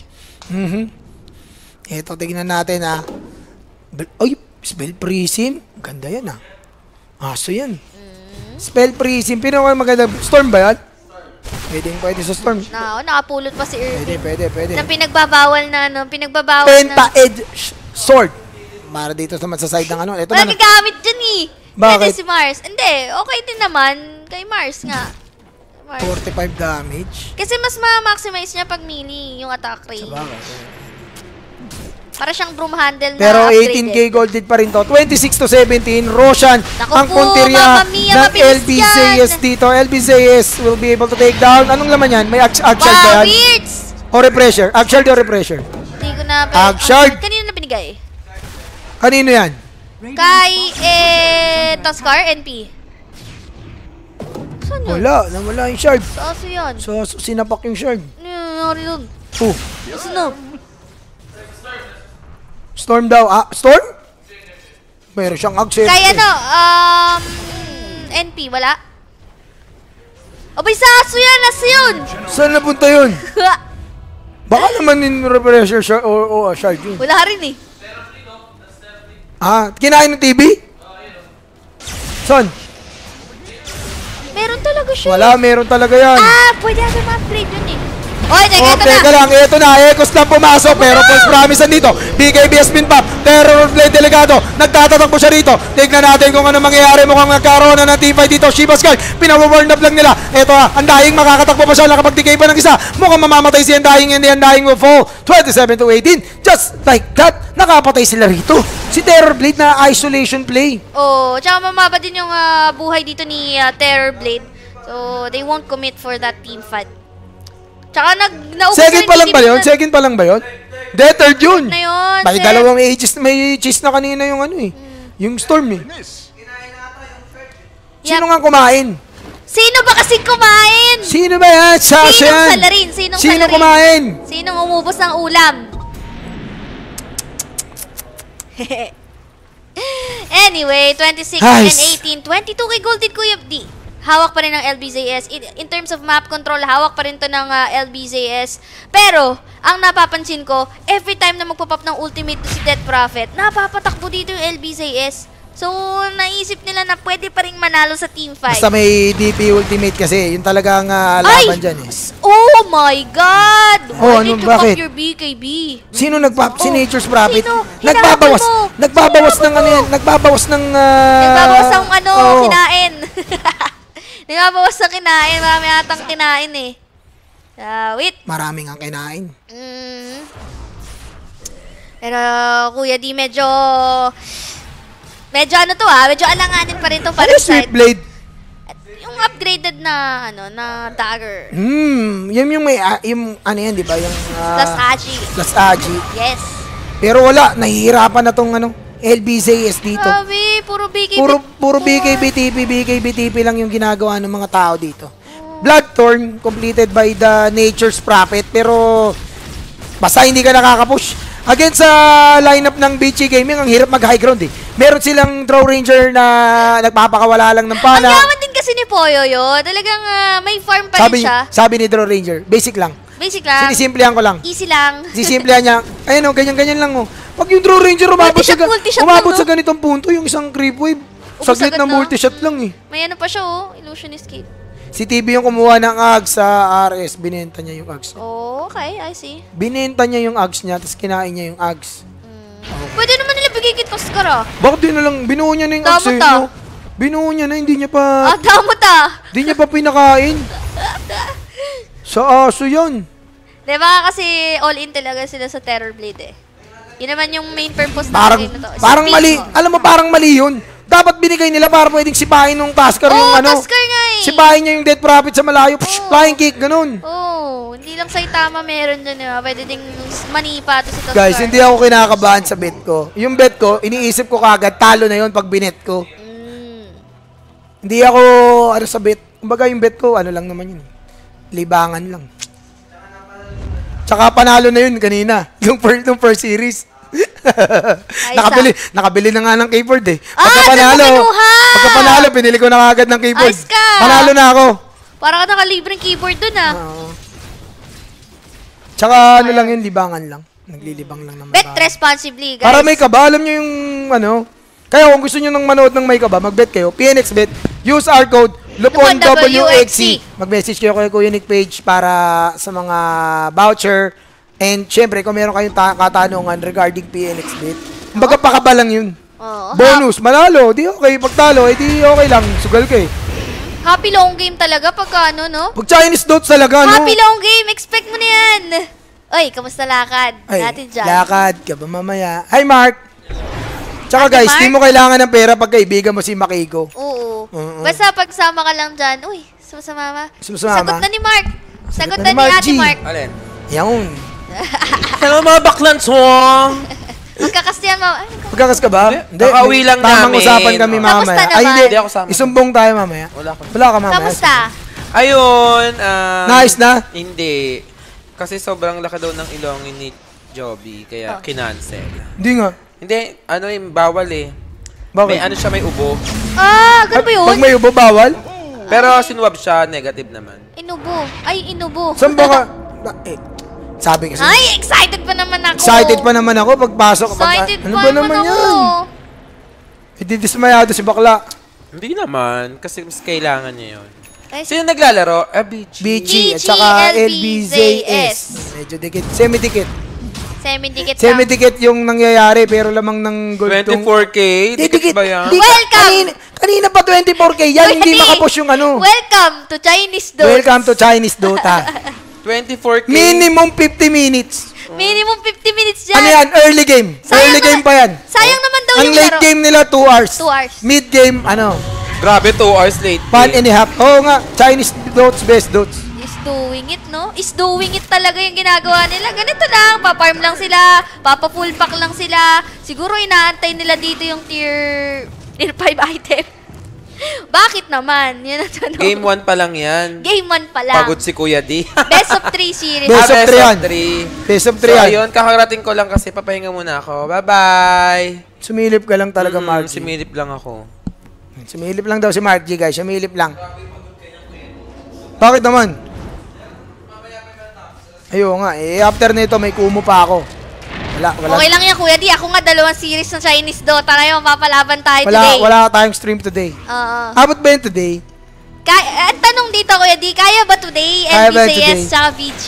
Mhm. Ito, tignan natin ah. Ay, spell prism. Ganda yan ah. Aso yan. Mm. Spell prism. Pero maganda. Storm ba yan? Pwede, pwede sa storm. Na, oh, nakapulot pa si Pwede, Irving. pwede, pwede. Na pinagbabawal na, ano, pinagbabawal Penta na. Edge sh- Sword. Mara dito naman sa side ng ano. Ito Wala na. gagamit dyan eh. Bakit? Pwede si Mars. Hindi, okay din naman. Kay Mars nga. Mars. 45 damage. Kasi mas ma-maximize niya pag mini yung attack rate. Sabagay. Para siyang broom handle na Pero upgraded. 18k golded pa rin to. 26 to 17. Roshan Naku ang punteriya ng yan. dito. LBZS will be able to take down. Anong laman yan? May Agshard ba Wow, yan? weirds! O refresher? Agshard o refresher? Hindi ko na... Agshard! Kanino na binigay? Kanino yan? Kay, eh, Tuskar, NP. Saan yun? Wala. Nawala yung shard. Kaso yan. So, sinapak yung shard. Ano dun? Oh. Na? Storm daw. Ah, Storm? Meron siyang Agshard. Kay ano, um, NP, wala? Abay, sa aso yan! Aso yun! Saan napunta yun? Baka naman in refresher shard o, o shard yun. wala rin eh. Ah, kinain ng TV? Son, Meron talaga siya. wala, meron talaga yan. Ah, pwede natin ma-upgrade yun eh. Oy, teka, Oh, ito teka na. lang, ito na, Ecos lang pumasok, pero false promise nandito. BKB has been pop, Terror Blade Delegado, nagtatatakbo siya rito. Tignan natin kung ano mangyayari, mukhang nagkaroon na ng team fight dito. Shiba Sky, pinawarn up lang nila. Ito ha, Andying makakatakbo pa siya, nakapag-decay pa ng isa. Mukhang mamamatay si Andying and the Undying will fall. 27 to 18, just like that, nakapatay sila rito. Si Terror Blade na isolation play. Oh, tsaka mamaba din yung ah, buhay dito ni ah, Terror Blade. So, they won't commit for that team fight. Tsaka nag naubos Second pa lang ba yun? Second pa lang ba yun? De, third yun. na yun. May Seth. dalawang ages, may cheese na kanina yung ano eh. Yung storm eh. Sino Yep. nga kumain? Sino ba kasi kumain? Sino ba yan? Sasha Sinong yan? salarin? Sinong Sino salarin? kumain? Sinong umubos ng ulam? anyway, 26 Nice. and 18. 22 kay Golden Kuya D. Hawak pa rin ng LBZS. In, in terms of map control, hawak pa rin to ng ah, LBZS. Pero, ang napapansin ko, every time na magpapop ng ultimate to si Death Prophet, napapatakbo dito yung LBZS. So, naisip nila na pwede pa rin manalo sa team fight. Basta may DP ultimate kasi. Yun talagang uh, laban dyan eh. Oh my God! Oh, Why ano, did you bakit? pop your BKB? Sino nagpa si Oh, Nature's Profit? sino? Nagbabawas. Mo. Nagbabawas Hinahabol ng ano mo. yan. Nagbabawas ng... ah, Nagbabawas ang ano, oo. kinain. Nagbabawas ng kinain. Marami atang kinain eh. Uh, wait. Maraming ang kinain. Mm. Pero, Kuya D, medyo... Medyo ano to ah, medyo alanganin pa rin to Ano para yung sa Blade? yung upgraded na, ano, na dagger. Hmm, yun yung may, ah, yung ano yan, di ba? Yung, ah, Plus Haji. Plus Agi. Yes. Pero wala, nahihirapan na tong ano, LBZS dito. Grabe, puro BKB. Puro, puro BKBTP, BKBTP lang yung ginagawa ng mga tao dito. Bloodthorn, completed by the Nature's Prophet, pero basta hindi ka nakakapush. Against sa lineup ng BG Gaming, ang hirap mag-high ground eh. Meron silang Draw Ranger na nagpapakawala lang ng Ang pana. yaman din kasi ni Poyoyo. Talagang ah, may farm pa Sabi, rin siya. sabi ni Draw Ranger, basic lang. Basic lang. Sinisimplihan ko lang. Easy lang. Sisimplihan niya, ayun o, ganyan-ganyan lang o. Pag yung Draw Ranger umabot, sa, umabot sa ganitong punto, yung isang creep wave, saglit na multi-shot lang eh. May ano pa siya, oh. Illusion Escape. Si TB yung kumuha ng Ags sa RS, binenta niya yung Ags. Oh, okay. I see. Binenta niya yung Ags niya, tapos kinain niya yung Ags. Pwede naman nila bigay kit Oscar, ah. Bakit di na lang, binuo niya na yung Ags eh. no? Binuo niya na, hindi niya Ah, pa, ah. hindi niya pa pinakain. Sa aso yan. Diba kasi all in talaga sila sa Terror Blade eh. Yun naman yung main purpose ng Parang, game na to. parang Speed mali, mo. alam mo parang mali yun. Dapat binigay nila para pwedeng sipahin nung Tasker Oo, yung ano. Tusker nga eh. Sipahin niya yung Death Prophet sa malayo, psh, Oo. flying kick, ganun. Oh, hindi lang Saitama meron dyan, diba? Pwede ding manipa to si Tusker. Guys, hindi ako kinakabahan sa bet ko. Yung bet ko, iniisip ko kagad, talo na yun pag binet ko. Mm. Hindi ako, ano sa bet. Kumbaga yung bet ko, ano lang naman yun. Libangan lang. Tsaka panalo na yun kanina. Yung first, yung first series. nakabili, nakabili na nga ng keyboard eh. Ah, Pagka saan mo panalo, kinuha? pagka panalo, pinili ko na kagad ng keyboard. Ayos ka! Panalo na ako. Para ka nakalibreng keyboard dun ah. Oo. Tsaka ano lang yun, libangan lang. Naglilibang lang naman. Bet responsibly, guys. Para may kaba, alam nyo yung ano. Kaya kung gusto nyo nang manood ng may kaba, mag-bet kayo. PNX Bet, use our code Lupon LUPONWXC. Mag-message kayo kay Kuya Nick Page para sa mga voucher. And syempre, kung meron kayong ta- katanungan regarding PNX Bet, kumbaga pakaba lang yun. Oo. Bonus, manalo, di okay. Pagtalo, eh di okay lang. Sugal ka eh. Happy long game talaga pagka ano, no? Pag Chinese dots talaga, no? Happy long game! Expect mo na yan! Oy, kamusta lakad? Ay, Natin dyan. lakad ka ba mamaya? Hi, Mark! Tsaka Ate guys, Mark? di mo kailangan ng pera pag kaibigan mo si Makiko. Oo. Oo. Basta pagsama ka lang dyan, uy, sumasama. Sumasama? Sagot na ni Mark. Sagot, na na, ni ni Mark Ate G. Mark. Alin? Yan. Hello mga baklan song! Magkakastiyan mo. Ay, Magkakas ka ba? Hindi. Kakauwi lang Tamang namin. usapan kami Oh. mamaya. Kamusta Ay, naman? hindi. Hindi ako sama. Isumbong tayo mamaya. Wala ko. Wala ka mamaya. kamusta? Ayun, ah... Nice na? Hindi. Kasi sobrang laki daw ng ilongin ni Joby, kaya Oh. kinancel. Hindi nga. Hindi, ano yung bawal eh. Bakit? May ano siya, may ubo. Ah, ganun ba yun? Pag may ubo, bawal? Pero sinuwab siya, negative naman. Inubo. Ay, inubo. Saan ba ka? Eh, sabi kasi. Ay, excited pa naman ako. Excited pa naman ako pagpasok. Pag, Excited ano pa ba naman ako. yan? Hindi dismayado si bakla. Hindi naman, kasi mas kailangan niya yun. Ay, Sino naglalaro? Ah, BG. BG at saka LBZS. Medyo dikit. Semi-dikit. Semi-dikit lang. Semi-dikit yung nangyayari pero lamang ng gold tong- 24K? Di, Dikit ba yan? Welcome! Kanina, pa 24k. Yan, hindi makapush yung ano. Welcome to Chinese Dota. Welcome to Chinese Dota. 24K? Minimum 50 minutes. Minimum 50 minutes dyan. Ano yan? Early game. Sayang Early game pa yan. Sayang naman daw Ang yung late laro. game nila 2 hours. Two hours. Mid game, ano, Grabe, 2 hours late. one and a half. Oo nga, Chinese dots, best dots. Is doing it, no? Is doing it talaga yung ginagawa nila. Ganito lang, pa-farm lang sila, papa-full pack lang sila. Siguro inaantay nila dito yung tier, tier 5 item. Bakit naman? Yun ang tanong. Game 1 pa lang yan. Game 1 pa lang. Pagod si Kuya D. Best of 3 series. Best Ah, of three yan. three. Best of So, 3 yan. ayun, kakarating ko lang kasi papahinga muna ako. Bye-bye! Sumilip ka lang talaga, Mm, Mark. G. Similip lang ako. Sumilip lang daw si Mark G, guys. Sumilip lang. Bakit naman? Ayun nga, eh, after nito may kumo pa ako. Wala, wala. Okay lang yan, Kuya D. Ako nga dalawang series ng Chinese Dota ngayon. Papalaban tayo Wala, today. wala tayong stream today. Oo. Abot ba yun today? Kaya, ang tanong dito, Kuya D, kaya ba today? Kaya ba LBCS today? tsaka VG?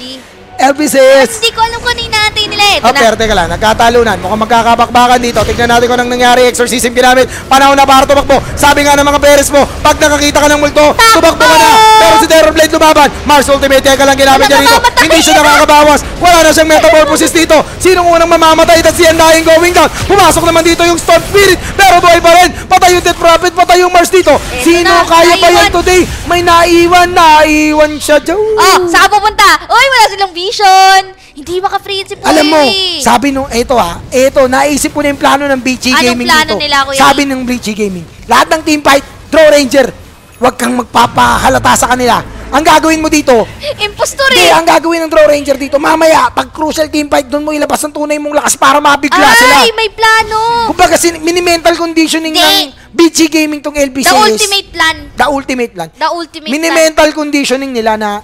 LBCS. Hindi ko alam kung ano inaantay nila eh. Ito Oh, na. pero teka lang, nagkatalunan. Mukhang magkakabakbakan dito. Tignan natin kung anong nangyari. Exorcism ginamit. Panahon na para tumakbo. Sabi nga ng mga beres mo, pag nakakita ka ng multo, tumakbo ka na. Pero si Terror Blade lumaban. Mars Ultimate, teka lang ginamit niya dito. Hindi siya nakakabawas. Wala na siyang metamorphosis dito. Sinong unang mamamatay? That's the undying going down. Pumasok naman dito yung Storm Spirit. Pero buhay pa rin. Patay yung Death Prophet. Patay yung Mars dito. Sino na, kaya pa yan naiwan. today? May naiwan. Naiwan siya. Oh, saan pupunta? Uy, wala silang vision. Hindi maka-free si Puy. Alam mo, sabi nung, eto ha, eto, naisip ko na yung plano ng BG Anong Gaming plano dito. nila, Kuya Sabi ng BG Gaming, lahat ng team fight, draw ranger, huwag kang magpapahalata sa kanila. Ang gagawin mo dito, Impostor hindi, eh. ang gagawin ng draw ranger dito, mamaya, pag crucial team fight, doon mo ilabas ang tunay mong lakas para mabigla sila. Ay, may plano. Kumbaga, sin- mini-mental conditioning Hindi. ng BG Gaming tong LBCS. The ultimate plan. The ultimate plan. The ultimate plan. Mini-mental conditioning nila na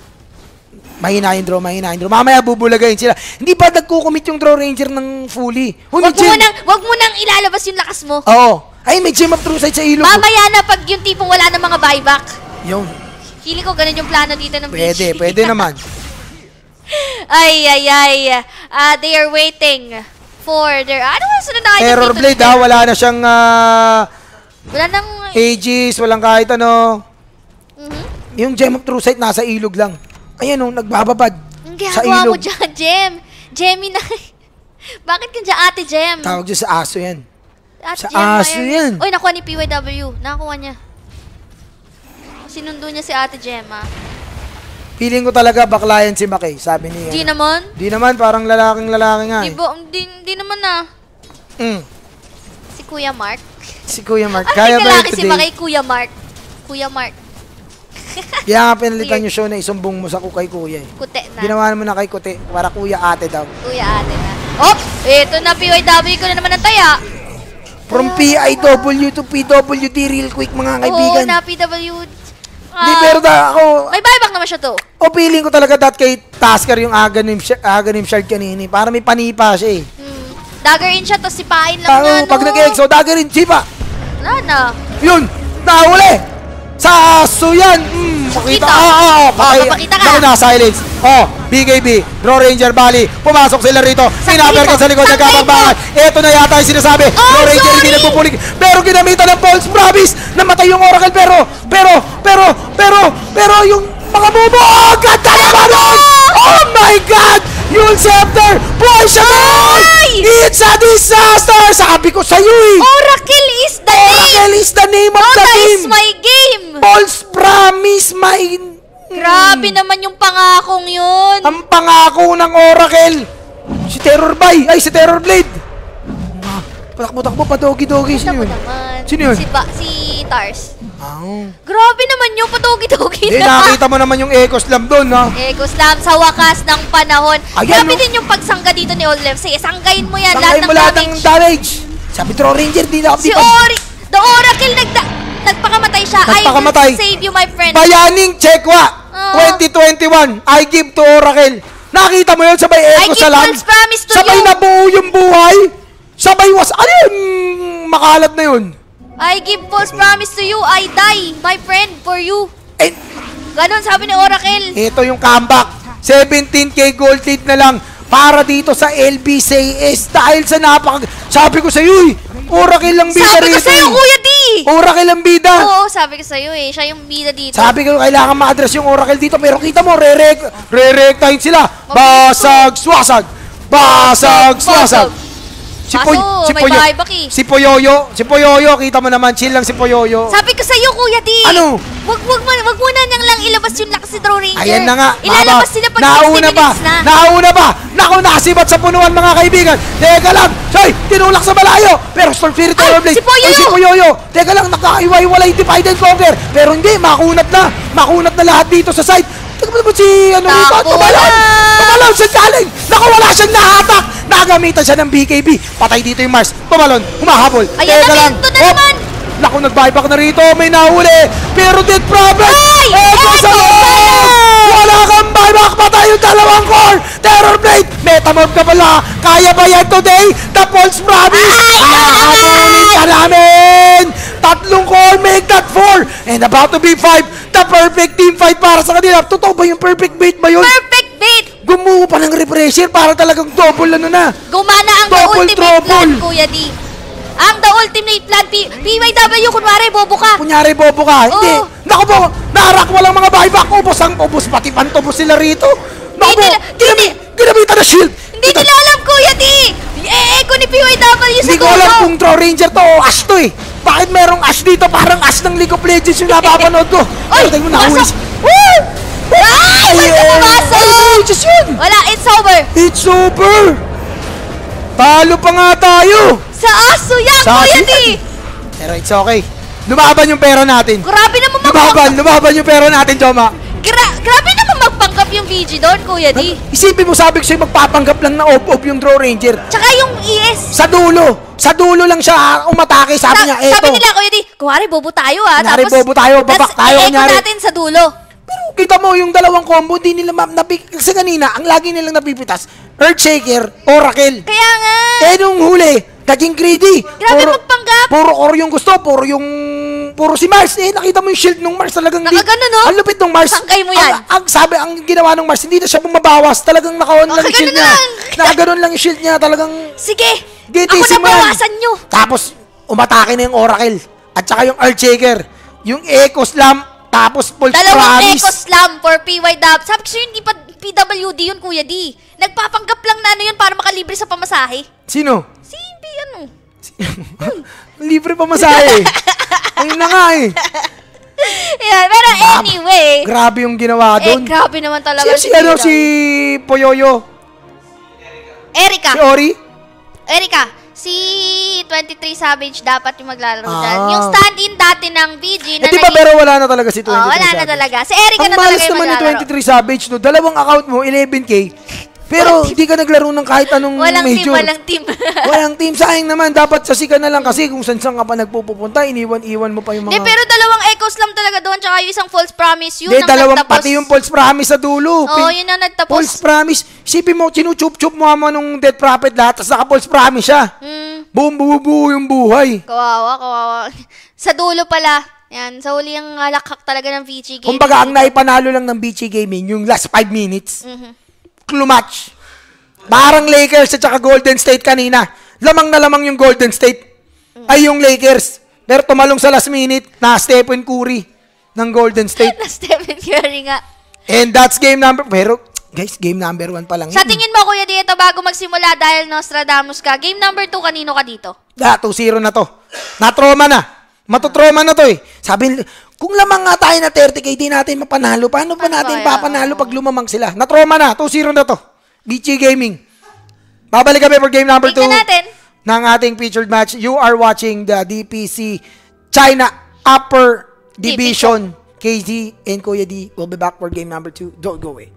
mahina yung draw, mahina yung draw. Mamaya bubulagayin sila. Hindi pa nagkukumit yung draw ranger ng fully. Huy, may Wag mo munang, wag mo nang ilalabas yung lakas mo. Oo. Ay, may gem of true sight sa ilog. Mamaya na pag yung tipong wala ng mga buyback. Yun. Feeling ko ganun yung plano dito ng Pwede, BG. pwede naman. ay, ay, ay. Ah, they are waiting for their... Ano ba sunod na item Terror dito? Blade ha, wala na siyang ah, Wala nang... Aegis, walang kahit ano. Mhm. Yung gem of true sight nasa ilog lang. Ayan oh, nagbababad. Ang Sa ginagawa mo dyan, Jem. Gemini. Bakit ka dyan, ate Jem? Tawag dyan sa aso yan. Ate sa Jem, aso yan. Uy, nakuha ni PYW. Nakuha niya. Sinundo niya si ate Jem, ah. Feeling ko talaga baklayan si Makay, sabi ni Di ano. naman. Di naman, parang lalaking lalaki nga Di, eh. ba, di, di naman na. Mm. Si Kuya Mark. Si Kuya Mark, Ang kaya ba lalaki si? Makay, Kuya Mark. Kuya Mark. Kaya nga pinalitan yung show na isumbong mo sa kukay kuya eh. Kute na. Ginawa mo na kay Kuti, para kuya ate daw. Kuya ate na. Oh, ito na PYW ko na naman ang taya. From PIW to PWD real quick mga Oo, kaibigan. na PW. Hindi, Ah, pero da, ako, May buyback naman siya to. o feeling ko talaga dat kay Tasker yung aganim, aganim shard kanini. Para may panipa siya eh. Hmm. Dagger in siya, tapos sipain lang na, no? pag nag-exo, dagger rin, sipa. Wala na. Yun, nahuli. Sa aso yan. Mm, makita. Kita. Ah, ah, ah, papakita ka. Naku na, silence. Oh, BKB, Draw Ranger Bali. Pumasok sila rito. Pinaper ka sa likod, Sakay nagkabangbangan. Ito na yata yung sinasabi. Oh, Draw Ranger hindi nagpupulig. Pero ginamitan ng Pulse Promise. Namatay yung Oracle. Pero, pero, pero, pero, pero yung mga bobo. Oh, ganda naman nun! Oh my God! Yung Scepter! Buhay siya! It's a disaster! Sabi ko sa'yo eh! Oracle is the name! Oracle is the name of the Dota team! is my game! False promise, my... Grabe naman yung pangakong yun. Ang pangako ng Oracle. Si Terror Bay. Ay, si Terror Blade. Ah, Patakbo-takbo pa dogi-dogi. Kita Sino mo yun? naman. Sino yun? Si, ba, si Tars. Ah. Grabe naman yung patogi-togi Eh, nakita mo naman yung Echo Slam doon, ha? Eh, Guslam, sa wakas ng panahon. Ayan, Grabe no? din yung pagsangga dito ni Olef. Sige, sanggayin mo yan. Tangay lahat mo ng lahat damage. ng damage. Sabi, Draw Ranger, di na Si Ori, the Oracle, nagda, nagpakamatay siya. Nagpakamatay. I will save you, my friend. Bayaning Chekwa, Oo. 2021, I give to Oracle. Nakita mo yun, sabay I Echo give Slam. false promise to Sabay you. nabuo yung buhay. Sabay was, ano yun? Makalat na yun. I give false promise to you. I die, my friend, for you. Eh, Ganon sabi ni Oracle. Ito yung comeback. 17k gold lead na lang para dito sa LBCS dahil sa napaka... Sabi ko sa iyo eh, Oracle lang bida Sabi ko rito. sa'yo, eh. Kuya D! Oracle lang bida. Oo, sabi ko sa'yo eh. Siya yung bida dito. Sabi ko kailangan ma-address yung Oracle dito pero kita mo, re-rec, re-rectahin sila. Basag, swasag. Basag, swasag. Si Kaso, Poy, si may Poyo, buyback eh. si Poyoyo, si Poyoyo, kita mo naman, chill lang si Poyoyo. Sabi ko sa'yo, Kuya D! Ano? Wag, wag, mo- wag muna nang lang ilabas yung lakas ni Draw Ranger. Ayan na nga. Ilalabas Mama, sila pag nauna 60 pa. minutes na. Nauna pa. Naku, nasibat sa punuan mga kaibigan. Teka lang. Soy, tinulak sa malayo. Pero Storm Fury Terror Blade. si Poyoyo! Ay, si Poyoyo. Teka lang, nakaiwaiwalay divide and conquer. Pero hindi, makunat na. Makunat na lahat dito sa side. Teka mo naman si, ano rito? Tako Tumalon. Tumalon sa galing. Naku, wala siyang nahatak. Nagamitan siya ng BKB. Patay dito yung Mars. Tumalon. Humahabol. Ayan na, lang. Bento na naman. Naku, nag-buyback na rito. May nahuli. Pero dead problem. Ay! Echo sa loob! Wala kang buyback pa tayo dalawang core! Terror Blade! Metamorph ka pala! Kaya ba yan today? The Pulse Promise! Hahabulin ka namin! Tatlong core, make that four! And about to be five, the perfect team fight para sa kanila. Totoo ba yung perfect bait ba yun? Perfect bait! Mo pa ng refresher para talagang double ano na. Gumana ang The Double Ultimate Plan, trouble. Kuya D. Ang The Ultimate Plan, P PYW, kunwari, bobo ka. Kunyari, bobo ka. Hindi. Oo. Naku po, naharak walang mga buyback. Ubos ang ubos, pati pantubos sila rito. Naku po, Hindi nila- ginami, ginamitan na shield. Hindi Kita- nila alam, Kuya D. Eh, ko ni PYW sa Hindi ko alam dulo. kung Draw Ranger to o Ash to eh. Bakit merong Ash dito? Parang Ash ng League of Legends yung napapanood ko. Ay, Tingnan mo na, pumasok. Woo! Ay, saan ka pumasok? Ay, yun! Wala, it's over. It's over! Talo pa nga tayo! Sa aso yan, Sa Kuya D. Pero it's okay. Lumaban yung pera natin. Grabe naman Lumaban, magpanggap. lumaban yung pera natin, Joma. Gra- grabe naman magpanggap yung VG doon, Kuya D. Isipin mo, sabi ko sa'yo, magpapanggap lang na off-off yung Draw Ranger. Tsaka yung ES. Sa dulo. Sa dulo lang siya umatake. Sabi Sa- niya, eto. sabi nila, Kuya D, kuwari, bobo tayo ah. Kunyari, Tapos, bobo tayo, babak tayo, kunyari. natin sa dulo. Kita mo yung dalawang combo, di nila ma- napik... Kasi kanina, ang lagi nilang napipitas, Earthshaker, Oracle. Kaya nga. Eh, nung huli, naging greedy. Grabe magpanggap. Puro core yung gusto, puro yung... Puro si Mars. Eh, nakita mo yung shield nung Mars talagang di... Nakagano, no? Ang lupit nung Mars. Tangkay mo yan. Ang, ang sabi, ang ginawa ng Mars, hindi na siya bumabawas. Talagang naka-on lang yung Nakagano shield niya. lang. Nakaganon lang yung shield niya. Talagang... Sige. Ako na bawasan nyo. Tapos, umatake na yung Oracle. At saka yung Earthshaker. Yung Echo Slam. Tapos, Pulse Dalawang Promise. Eco Slam for PYW. Sabi ko sa'yo, hindi pa PWD yun, Kuya D. Nagpapanggap lang na ano yun para makalibre sa pamasahe. Sino? Si B, ano? Libre pa masahe. Ayun na nga eh. Yeah, pero anyway. Grabe yung ginawa Eh, doon. grabe naman talaga. si, si, ano, si Poyoyo. Erika. Si Ori. Erika, si 23 Savage dapat yung maglalaro Ah. dyan. Yung stand-in dati ng VG Eh, na di ba nai- pero wala na talaga si 23 Oh, wala na Savage. talaga. Si Erika Ang na talaga malas yung naman ni maglalaro. 23 Savage, no? Dalawang account mo, 11k. Pero di ka naglaro ng kahit anong Walang team, major. walang team. Walang team. Sayang naman. Dapat sa sika na lang kasi kung saan saan ka pa nagpupunta, iniwan-iwan mo pa yung mga... Hindi, pero dalawang echoes lang talaga doon, tsaka yung isang false promise. Yun Hindi, ang dalawang, nagtapos. pati yung false promise sa dulo. Oo, Pin- yun ang nagtapos. False promise. Sipin mo, chinuchup-chup mo mo nung death prophet lahat, tapos naka-false promise siya. Hmm, Buong buo yung buhay. kawawa, kawawa. sa dulo pala. Yan, sa huli yung halakhak talaga ng VG game. Kumbaga, ang naipanalo lang ng BG Gaming, yung last 5 minutes, Mhm. clumatch. Parang Lakers at saka Golden State kanina. Lamang na lamang yung Golden State. Ay, yung Lakers. Pero tumalong sa last minute na Stephen Curry ng Golden State. na Stephen Curry nga. And that's game number... Pero, guys, game number 1 pa lang Sa yun. tingin mo, Kuya Dieto, bago magsimula dahil Nostradamus ka, game number 2, kanino ka dito? Ah, 2-0 na to. Na-trauma na. Matutroma na to eh. Sabi kung lamang nga tayo na 30k, di natin mapanalo. Paano pa natin papanalo pag lumamang sila? Na-trauma na. 2-0 na to. BG Gaming. Babalik kami for game number 2 Tingnan natin. ng ating featured match. You are watching the DPC China Upper Division. KZ and Kuya D will be back for game number 2. Don't go away.